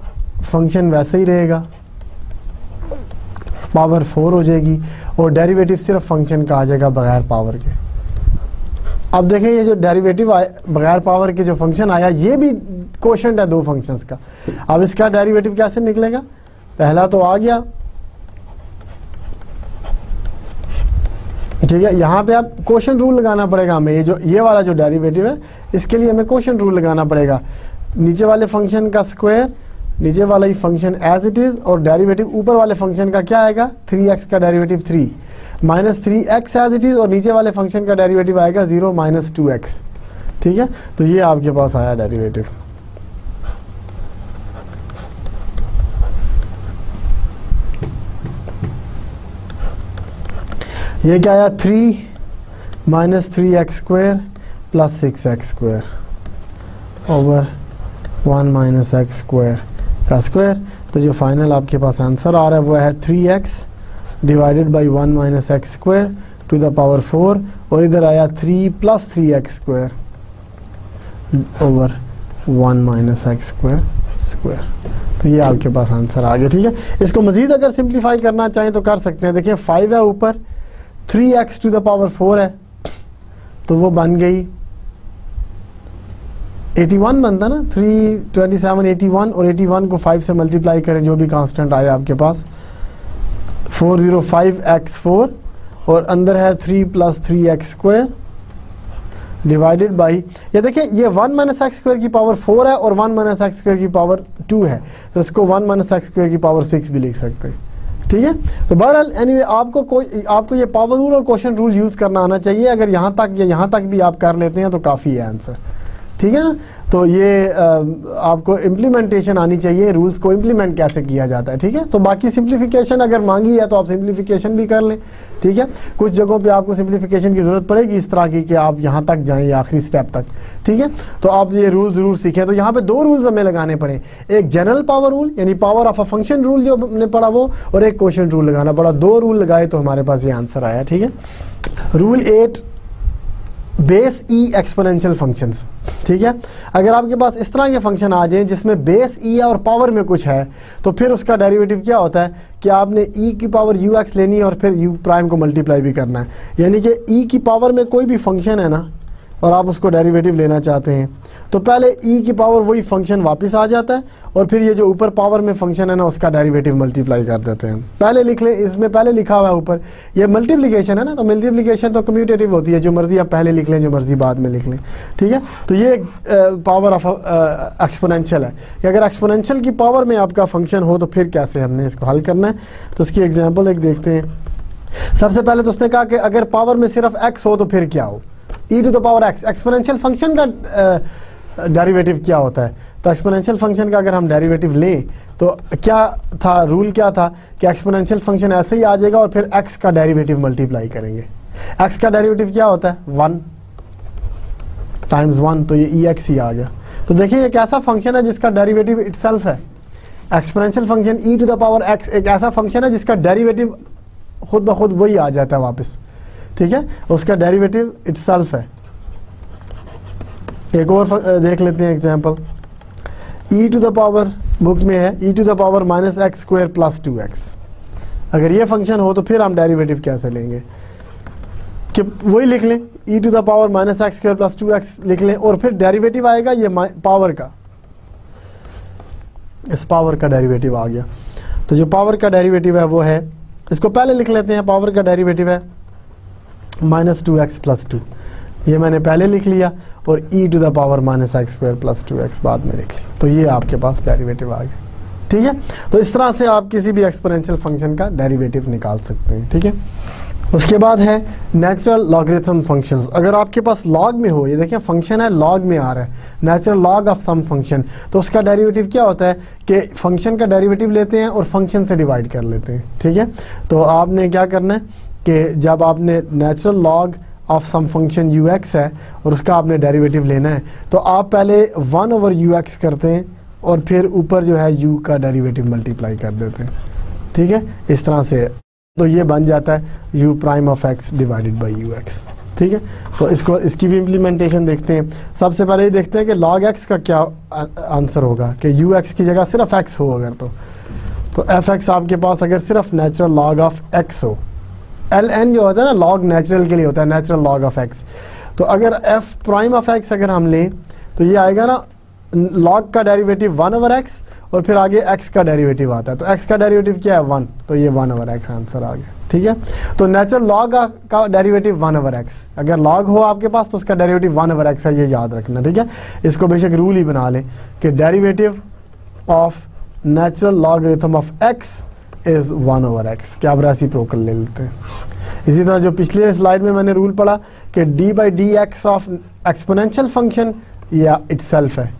फ़ंक्शन वैसे ही रहेगा। पावर फोर हो जाएगी। और डेरिवेटिव सिर्फ़ फ़ंक्शन का आ जाएगा बगैर पावर के। अब देखें, ये जो डेरिवेटिव बगैर पावर के जो फ़ंक्शन आया, ये भी क्वेश्चन है दो फ़ंक्शंस का। अब इसका डेरिवेटिव कैसे निकलेगा? पहला तो आ गया। ठीक है, यहाँ पे आप क्वेश्चन रूल लगाना पड़ेगा हमें। ये जो, ये वाला जो डेरिवेटिव है, इसके लिए हमें क्वेश्चन रूल लगाना पड़ेगा। नीचे वाले फ़ंक्शन का स्क्वायर नीचे वाला ही फ़ंक्शन एज इट इज़ और डेरिवेटिव ऊपर वाले फ़ंक्शन का क्या आएगा? थ्री एक्स का derivative three minus three x as it is और नीचे वाले फ़ंक्शन का डेरिवेटिव आएगा ज़ीरो माइनस टू एक्स ठीक है? तो ये आपके पास आया डेरिवेटिव ये क्या आया? Three minus three x square plus six x square over one minus x square का स्क्वायर तो जो फाइनल आपके पास आंसर आ रहा है, वो है three x divided by one minus x square to the power four और इधर आया three plus three x square over one minus x square square तो ये आपके पास आंसर आ गया, ठीक है? इसको मजीद अगर सिंप्लीफाई करना चाहें तो कर सकते हैं। देखिए फाइव है ऊपर three x to the power four है तो वो बन गई। 81 बनता ना 327 81 और 81 को 5 से मल्टीप्लाई करें, जो भी कांस्टेंट आया आपके पास। 405 एक्स फोर और अंदर है 3 plus three x square divided by ये देखिए, ये वन माइनस एक्स स्क्वायर की पावर फोर है और वन माइनस एक्स स्क्वायर की पावर टू है। तो इसको वन माइनस एक्स स्क्वायर की पावर सिक्स भी लिख सकते हैं। ठीक है? तो बहरहाल एनी एनीवे आपको कोई, आपको ये पावर रूल और क्वेश्चन रूल यूज़ करना आना चाहिए। अगर यहाँ तक या यहाँ तक भी आप कर लेते हैं तो काफ़ी है आंसर ठीक है ना? तो ये आपको इम्प्लीमेंटेशन आनी चाहिए रूल्स को इम्प्लीमेंट कैसे किया जाता है, ठीक है? तो बाकी सिंप्लीफिकेशन अगर मांगी है तो आप सिंप्लीफिकेशन भी कर लें, ठीक है? कुछ जगहों पे आपको सिंप्लीफिकेशन की ज़रूरत पड़ेगी, इस तरह की कि आप यहाँ तक जाएँ आखिरी स्टेप तक, ठीक है? तो आप ये रूल ज़रूर सीखें। तो यहाँ पर दो रूल्स हमें लगाने पड़े। एक जनरल पावर रूल यानी power of a function rule जो हमने पढ़ा वो, और एक क्वेश्चन रूल लगाना पड़ा। दो रूल लगाए तो हमारे पास ये आंसर आया, ठीक है? Rule at base e exponential functions ठीक है? अगर आपके पास इस तरह के फ़ंक्शन आ जाएँ जिसमें बेस ई e और पावर में कुछ है तो फिर उसका डेरिवेटिव क्या होता है? कि आपने ई e की पावर यू एक्स लेनी है और फिर यू प्राइम को मल्टीप्लाई भी करना है। यानी कि ई e की पावर में कोई भी फ़ंक्शन है ना और आप उसको डेरिवेटिव लेना चाहते हैं। तो पहले ई e की पावर वही फ़ंक्शन वापस आ जाता है और फिर ये जो ऊपर पावर में फ़ंक्शन है ना, उसका डेरिवेटिव मल्टीप्लाई कर देते हैं। पहले लिख लें, इसमें पहले लिखा हुआ है ऊपर, ये मल्टीप्लिकेशन है ना तो मल्टीप्लिकेशन तो कम्यूटेटिव होती है, जो मर्ज़ी आप पहले लिख लें, जो मर्ज़ी बाद में लिख लें, ठीक है? तो ये पावर ऑफ़ एक्सपोनेंशियल है। कि अगर एक्सपोनेंशियल की पावर में आपका फ़ंक्शन हो तो फिर कैसे हमने इसको हल करना है? तो उसकी एग्ज़ाम्पल एक देखते हैं। सबसे पहले तो उसने कहा कि अगर पावर में सिर्फ़ एक्स हो तो फिर क्या हो? E to the power x exponential function का डेरिवेटिव क्या होता है? तो एक्सपोनेंशियल फ़ंक्शन का अगर हम डेरिवेटिव लें तो क्या था रूल क्या था? कि एक्सपोनेंशियल फ़ंक्शन ऐसे ही आ जाएगा और फिर एक्स का डेरिवेटिव मल्टीप्लाई करेंगे। एक्स का डेरिवेटिव क्या होता है? वन। टाइम्स वन तो ये ई e एक्स ही आ गया। तो देखिए एक ऐसा फ़ंक्शन है जिसका डेरिवेटिव इटसेल्फ है। Exponential function e to the power x एक ऐसा फ़ंक्शन है जिसका डेरिवेटिव खुद ब खुद वही आ जाता है वापस। ठीक है? उसका डेरिवेटिव इटसेल्फ है। एक और देख लेते हैं example e to the power book में है। E to the power minus x square plus two x अगर ये फ़ंक्शन हो तो फिर हम डेरिवेटिव कैसे लेंगे? कि वही लिख लें। E to the power minus x square plus two x लिख लें और फिर डेरिवेटिव आएगा ये पावर का। इस पावर का डेरिवेटिव आ गया। तो जो पावर का डेरिवेटिव है वो है। इसको पहले लिख लेते हैं। पावर का डेरिवेटिव है। Minus two x plus two. ये मैंने पहले लिख लिया और e to the power minus x square plus two x बाद में लिख लिया। तो ये आपके पास डेरिवेटिव आ गया। ठीक है? तो इस तरह से आप किसी भी एक्सपोनेंशियल फ़ंक्शन का डेरिवेटिव निकाल सकते हैं। ठीक है? उसके बाद है नेचुरल लॉगरिथम फ़ंक्शंस अगर आपके पास लॉग में हो, ये देखिए फ़ंक्शन है लॉग में आ रहा है। Natural log of some function तो उसका डेरिवेटिव क्या होता है कि फ़ंक्शन का डेरिवेटिव लेते हैं और फ़ंक्शन से डिवाइड कर लेते हैं। ठीक है? तो आपने क्या करना है? कि जब आपने natural log of some function u x है और उसका आपने डेरिवेटिव लेना है तो आप पहले वन ओवर यू एक्स करते हैं और फिर ऊपर जो है यू का डेरिवेटिव मल्टीप्लाई कर देते हैं। ठीक है? इस तरह से। तो ये बन जाता है u prime of x divided by u x ठीक है? तो इसको, इसकी भी इम्प्लीमेंटेशन देखते हैं। सबसे पहले ये देखते हैं कि लॉग एक्स का क्या आंसर होगा कि यू एक्स की जगह सिर्फ़ एक्स हो अगर तो। तो एफ़ एक्स आपके पास अगर सिर्फ़ नेचुरल लॉग ऑफ़ एक्स हो एल एन जो होता है ना लॉग नेचुरल के लिए होता है नेचुरल लॉग ऑफ़ एक्स तो अगर एफ़ प्राइम ऑफ़ एक्स अगर हम लें तो ये आएगा ना लॉग का डेरिवेटिव वन ओवर एक्स और फिर आगे एक्स का डेरिवेटिव आता है। तो एक्स का डेरिवेटिव क्या है? वन तो ये वन ओवर एक्स आंसर आ गया। ठीक है? तो नेचुरल लॉग का डेरिवेटिव वन ओवर एक्स अगर लॉग हो आपके पास तो उसका डेरिवेटिव वन ओवर एक्स है, ये याद रखना। ठीक है? इसको बेशक रूल ही बना लें कि derivative of natural log of x is one over x क्या आप प्रोकल ले लेते हैं? इसी तरह जो पिछले स्लाइड में मैंने रूल पढ़ा कि d by d x of exponential function या इट है।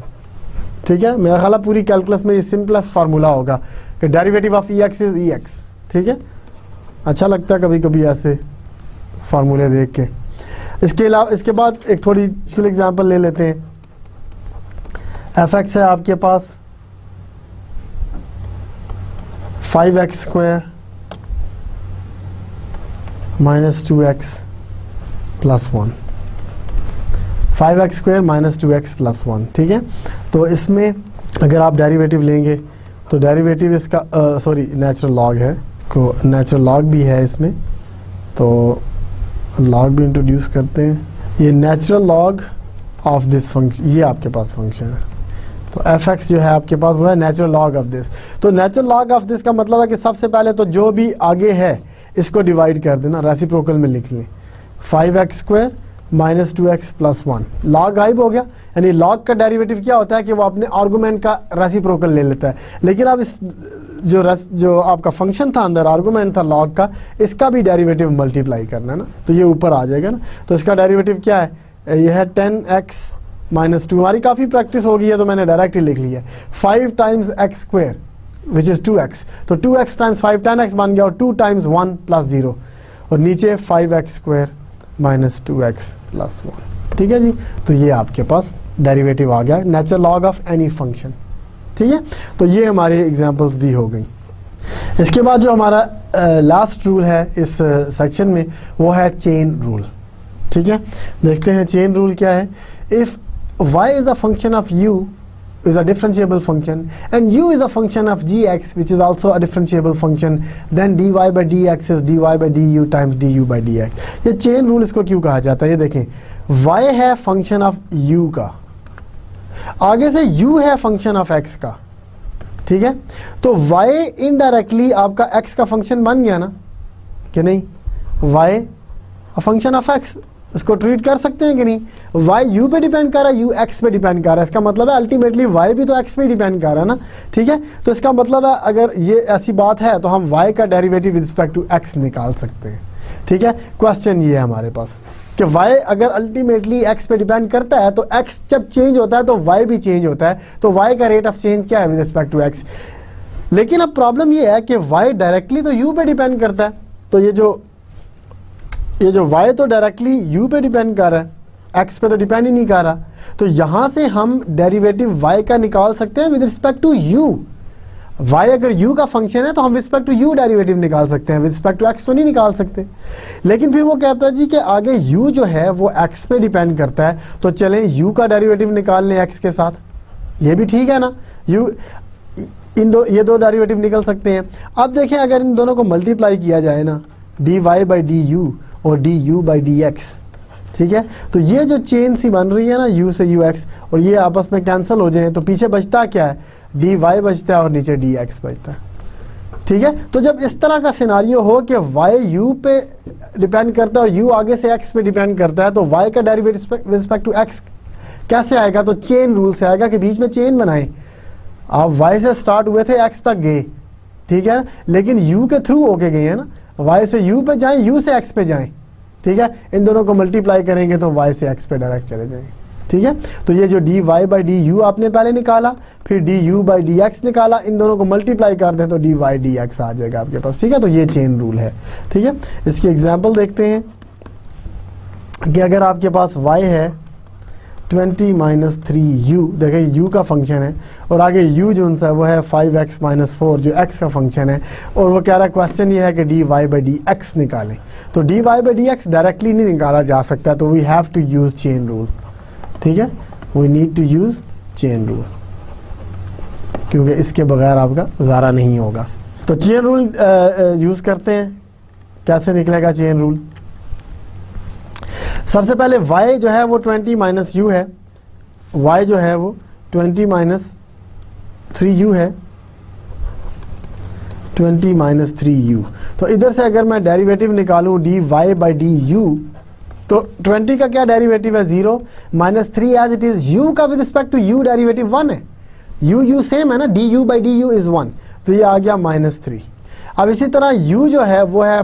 ठीक है? मेरा ख्याल पूरी कैलकुलस में ये सिंपलेस्ट फार्मूला होगा कि derivative of e x is e x ठीक है? अच्छा लगता है कभी कभी ऐसे फार्मूले देख के। इसके अलावा, इसके बाद एक थोड़ी मुश्किल एग्जांपल ले लेते हैं। एफ़ एक्स है आपके पास। Five x square minus two x plus one five x square minus two x plus one ठीक है? तो इसमें अगर आप डेरिवेटिव लेंगे तो डेरिवेटिव इसका सॉरी नेचुरल लॉग है। इसको नेचुरल लॉग भी है इसमें। तो लॉग भी इंट्रोड्यूस करते हैं। ये natural log of this function ये आपके पास फ़ंक्शन है। तो एफ़ एक्स जो है आपके पास, वो है नेचुरल लॉग ऑफ़ दिस तो नेचुरल लॉग ऑफ़ दिस का मतलब है कि सबसे पहले तो जो भी आगे है, इसको डिवाइड कर देना रेसिप्रोकल में लिख लें. Five x square minus two x plus one log गायब हो गया, यानी लॉग का डेरिवेटिव क्या होता है कि वो अपने आर्गूमेंट का रेसिप्रोकल ले लेता है. लेकिन अब इस, जो रस, जो आपका फ़ंक्शन था अंदर आर्गूमेंट था लॉग का, इसका भी डेरिवेटिव मल्टीप्लाई करना है ना. तो ये ऊपर आ जाएगा ना. तो इसका डेरिवेटिव क्या है? ये है टेन एक्स माइनस टू। हमारी काफ़ी प्रैक्टिस हो गई है तो मैंने डायरेक्ट ही लिख लिया है। Five times x square which is two x तो two x times five ten x बन गया और two times one plus zero और नीचे five x square minus two x plus one ठीक है जी? तो ये आपके पास डेरिवेटिव आ गया natural log of any function ठीक है? तो ये हमारी एग्जांपल्स भी हो गई। इसके बाद जो हमारा लास्ट रूल है इस सेक्शन में, वो है चेन रूल ठीक है? देखते हैं चेन रूल क्या है। If y is a function of u is a differentiable function and u is a function of gx which is also a differentiable function then dy by dx is dy by du times du by dx ये chain rule इसको क्यों कहा जाता है ये देखें y है function of u का आगे से u है फ़ंक्शन ऑफ़ x का ठीक है तो y इनडायरेक्टली आपका x का फ़ंक्शन बन गया ना कि नहीं y फ़ंक्शन ऑफ़ x इसको ट्रीट कर सकते हैं कि नहीं? वाई यू पे डिपेंड कर रहा है यू एक्स पे डिपेंड कर रहा है। इसका मतलब है अल्टीमेटली वाई भी तो एक्स पे डिपेंड कर रहा है ना? ठीक है? तो इसका मतलब है अगर ये ऐसी बात है तो हम वाई का derivative with respect to x निकाल सकते हैं। ठीक है? क्वेश्चन ये है हमारे पास कि y अगर अल्टीमेटली x पे डिपेंड करता है तो x जब चेंज होता है तो y भी चेंज होता है। तो y का रेट ऑफ़ चेंज क्या है विद रिस्पेक्ट टू x? लेकिन अब प्रॉब्लम ये है कि y डायरेक्टली तो u पे डिपेंड करता है। तो ये जो ये जो y तो डायरेक्टली u पे डिपेंड कर रहा है, x पे तो डिपेंड ही नहीं कर रहा। तो यहाँ से हम डेरिवेटिव y का निकाल सकते हैं with respect to u y अगर u का फ़ंक्शन है तो हम रिस्पेक्ट टू u डेरिवेटिव निकाल सकते हैं विद रिस्पेक्ट टू x तो नहीं निकाल सकते। लेकिन फिर वो कहता है जी कि आगे u जो है वो x पे डिपेंड करता है तो चलें u का डेरिवेटिव निकाल लें x के साथ। ये भी ठीक है ना? U, इन दो, ये दो डेरिवेटिव निकल सकते हैं। अब देखें अगर इन दोनों को मल्टीप्लाई किया जाए ना d y by d u और d u by d x ठीक है? तो ये जो चेन सी बन रही है ना यू से यू एक्स और ये आपस में कैंसिल हो जाए तो पीछे बचता क्या है? डी वाई बचता है और नीचे डी एक्स बचता है, ठीक है? तो जब इस तरह का सिनारियो हो कि y u पे डिपेंड करता है और u आगे से x पे डिपेंड करता है तो y का डेरिवेटिव रिस्पेक्ट टू x कैसे आएगा? तो चेन रूल से आएगा कि बीच में चेन बनाए। आप y से स्टार्ट हुए थे, x तक गए, ठीक है? लेकिन u के थ्रू होके गए हैं ना y से u पे जाएँ, u से x पे जाएँ। ठीक है? इन दोनों को मल्टीप्लाई करेंगे तो y से x पे डायरेक्ट चले जाएँगे ठीक है? तो ये जो d y by d u आपने पहले निकाला, फिर d u by d x निकाला, इन दोनों को मल्टीप्लाई कर दें तो डी वाई डी एक्स आ जाएगा आपके पास। ठीक है? तो ये चेन रूल है। ठीक है? इसकी एग्ज़ाम्पल देखते हैं कि अगर आपके पास y है 20 माइनस थ्री यू देखें यू का फ़ंक्शन है, और आगे यू जो सा है, वो है 5x एक्स माइनस फोर जो एक्स का फ़ंक्शन है, और वो कह रहा है क्वेश्चन ये है कि d y by d x निकालें। तो d y by d x directly नहीं निकाला जा सकता तो we have to use chain rule ठीक है? We need to use chain rule क्योंकि इसके बगैर आपका गुजारा नहीं होगा। तो चेन रूल यूज़ करते हैं। कैसे निकलेगा चेन रूल सबसे पहले y जो है वो 20 माइनस यू है। y जो है वो 20 माइनस थ्री यू है। 20 माइनस थ्री यू तो इधर से अगर मैं डेरिवेटिव निकालूं d y by d u तो 20 का क्या डेरिवेटिव है? Zero minus three as it is u का with respect to u derivative one है। u u सेम है ना? D u by d u is one तो ये आ गया माइनस थ्री अब इसी तरह u जो है, वो है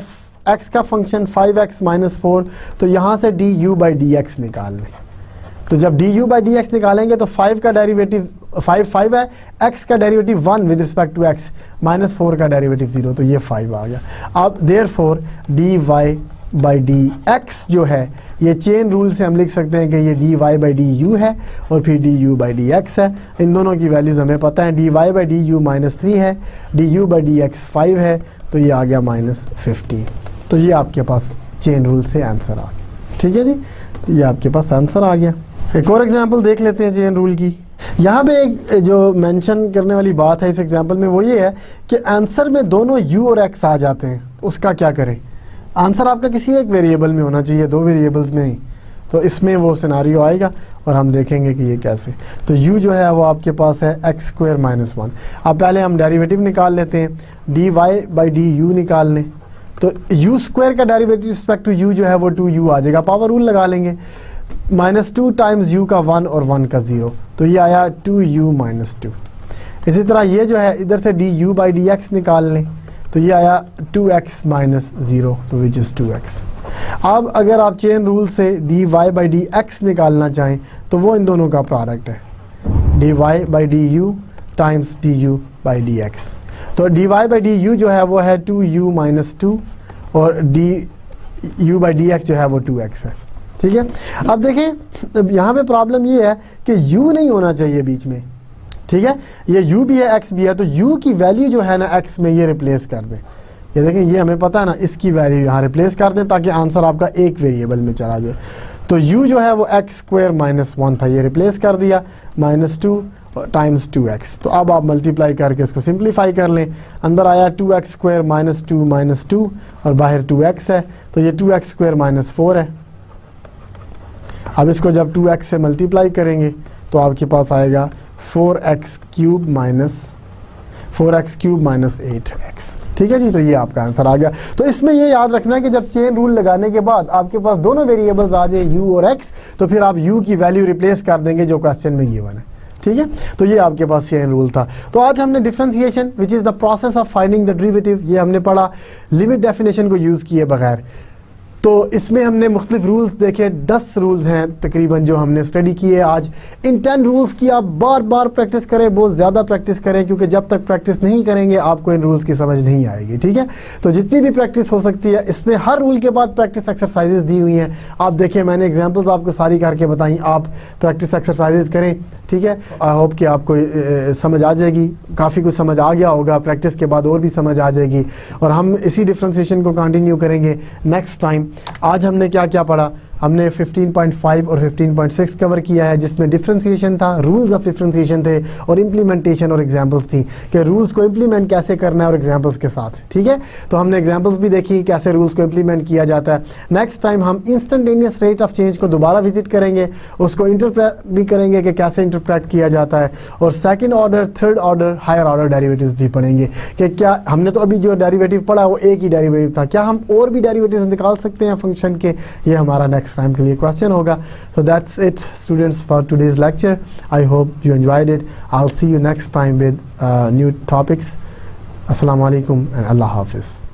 x का function five x minus four तो यहाँ से d u by d x निकाल लें। तो जब d u by d x निकालेंगे तो फाइव का डेरिवेटिव 5 5 है एक्स का derivative one with respect to x minus four का डेरिवेटिव ज़ीरो तो ये फाइव आ गया। अब therefore d y by d x जो है, ये चेन रूल से हम लिख सकते हैं कि ये d y by d u है और फिर d u by d x है। इन दोनों की वैल्यूज़ हमें पता है d y by d u minus three है d u by d x five है तो ये आ गया माइनस फिफ्टीन तो ये आपके पास चेन रूल से आंसर आ गया। ठीक है जी? ये आपके पास आंसर आ गया। एक और एग्ज़ाम्पल देख लेते हैं चेन रूल की। यहाँ पे एक जो मेंशन करने वाली बात है इस एग्ज़ाम्पल में, वो ये है कि आंसर में दोनों यू और एक्स आ जाते हैं। उसका क्या करें? आंसर आपका किसी एक वेरिएबल में होना चाहिए, दो वेरिएबल्स में ही। तो इसमें वो सिनारियो आएगा और हम देखेंगे कि ये कैसे। तो u जो है, वो आपके पास है एक्स स्क्वायर माइनस वन अब पहले हम डेरिवेटिव निकाल लेते हैं। D y by d u निकाल लें तो यू स्क्वायर का डेरिवेटिव रिस्पेक्ट टू यू जो है, वो टू यू आ जाएगा। पावर रूल लगा लेंगे। माइनस टू टाइम्स यू का वन और वन का ज़ीरो तो ये आया टू यू माइनस टू इसी तरह ये जो है, इधर से d u by d x निकाल लें। तो ये आया टू एक्स माइनस ज़ीरो तो विच इज़ टू एक्स अब अगर आप चेन रूल से d y by d x निकालना चाहें तो वो इन दोनों का प्रोडक्ट है। D y by d u times d u by d x तो d y by d u जो है वो है टू यू माइनस टू और d u by d x जो है वो टू एक्स है। ठीक है? अब देखें यहाँ पे प्रॉब्लम ये है कि u नहीं होना चाहिए बीच में। ठीक है? ये u भी है, x भी है तो u की वैल्यू जो है ना x में ये रिप्लेस कर दें। ये देखें, ये हमें पता है ना, इसकी वैल्यू यहाँ रिप्लेस कर दें ताकि आंसर आपका एक वेरिएबल में चला जाए। तो u जो है वो एक्स स्क्वायर माइनस वन था, ये रिप्लेस कर दिया। Minus two times two x तो अब आप मल्टीप्लाई करके इसको सिंप्लीफाई कर लें। अंदर आया two x square minus two minus two और बाहर टू एक्स है। तो ये two x square minus four है। अब इसको जब टू एक्स से मल्टीप्लाई करेंगे तो आपके पास आएगा four x cube minus four x cube minus eight x ठीक है जी? तो ये आपका आंसर आ गया। तो इसमें ये याद रखना है कि जब चेन रूल लगाने के बाद आपके पास दोनों वेरिएबल्स आ जाए यू और एक्स तो फिर आप यू की वैल्यू रिप्लेस कर देंगे, जो क्वेश्चन में गिवन है। ठीक है? तो ये आपके पास ये रूल था। तो आज हमने differentiation which is the process of finding the derivative ये हमने पढ़ा। लिमिट डेफिनेशन को यूज़ किए बगैर। तो इसमें हमने मुख्तलिफ़ रूल्स देखे, दस रूल्स हैं तकरीबन जो हमने स्टडी किए आज। इन टेन रूल्स की आप बार बार प्रैक्टिस करें, बहुत ज़्यादा प्रैक्टिस करें, क्योंकि जब तक प्रैक्टिस नहीं करेंगे, आपको इन रूल्स की समझ नहीं आएगी, ठीक है? तो जितनी भी प्रैक्टिस हो सकती है, इसमें हर रूल के बाद प्रैक्टिस एक्सरसाइजेज दी हुई हैं। आप देखें मैंने एग्जाम्पल्स आपको सारी करके बताई, आप प्रैक्टिस एक्सरसाइजेज करें, ठीक है? आई होप कि आपको समझ आ जाएगी। काफ़ी कुछ समझ आ गया होगा प्रैक्टिस के बाद और भी समझ आ जाएगी। और हम इसी डिफ्रेंसिएशन को कंटिन्यू करेंगे नेक्स्ट टाइम आज हमने क्या क्या पढ़ा? हमने 15.5 और 15.6 कवर किया है, जिसमें डिफ्रेंसिएशन था रूल्स ऑफ़ डिफ्रेंसिएशन थे और इम्प्लीमेंटेशन और एग्जांपल्स थी कि रूल्स को इम्प्लीमेंट कैसे करना है और एग्जांपल्स के साथ, ठीक है? तो हमने एग्जांपल्स भी देखी, कैसे रूल्स को इम्प्लीमेंट किया जाता है। नेक्स्ट टाइम हम इंस्टेंटेनियस रेट ऑफ़ चेंज को दोबारा विज़िट करेंगे, उसको इंटरप्रेट भी करेंगे कि कैसे इंटरप्रेट किया जाता है। और second order third order higher order derivative भी पढ़ेंगे कि क्या हमने तो अभी जो डेरीवेटिव पढ़ा, वो एक ही डेरीवेटिव था। क्या हम और भी डेरीवेटिव निकाल सकते हैं फ़ंक्शन के? ये हमारा नेक्स्ट नेक्स्ट टाइम के लिए क्वेश्चन होगा। So that's it students for today's lecture I hope you enjoyed it I see you next time with new topics अस्सलाम वालेकुम एंड अल्लाह हाफिज़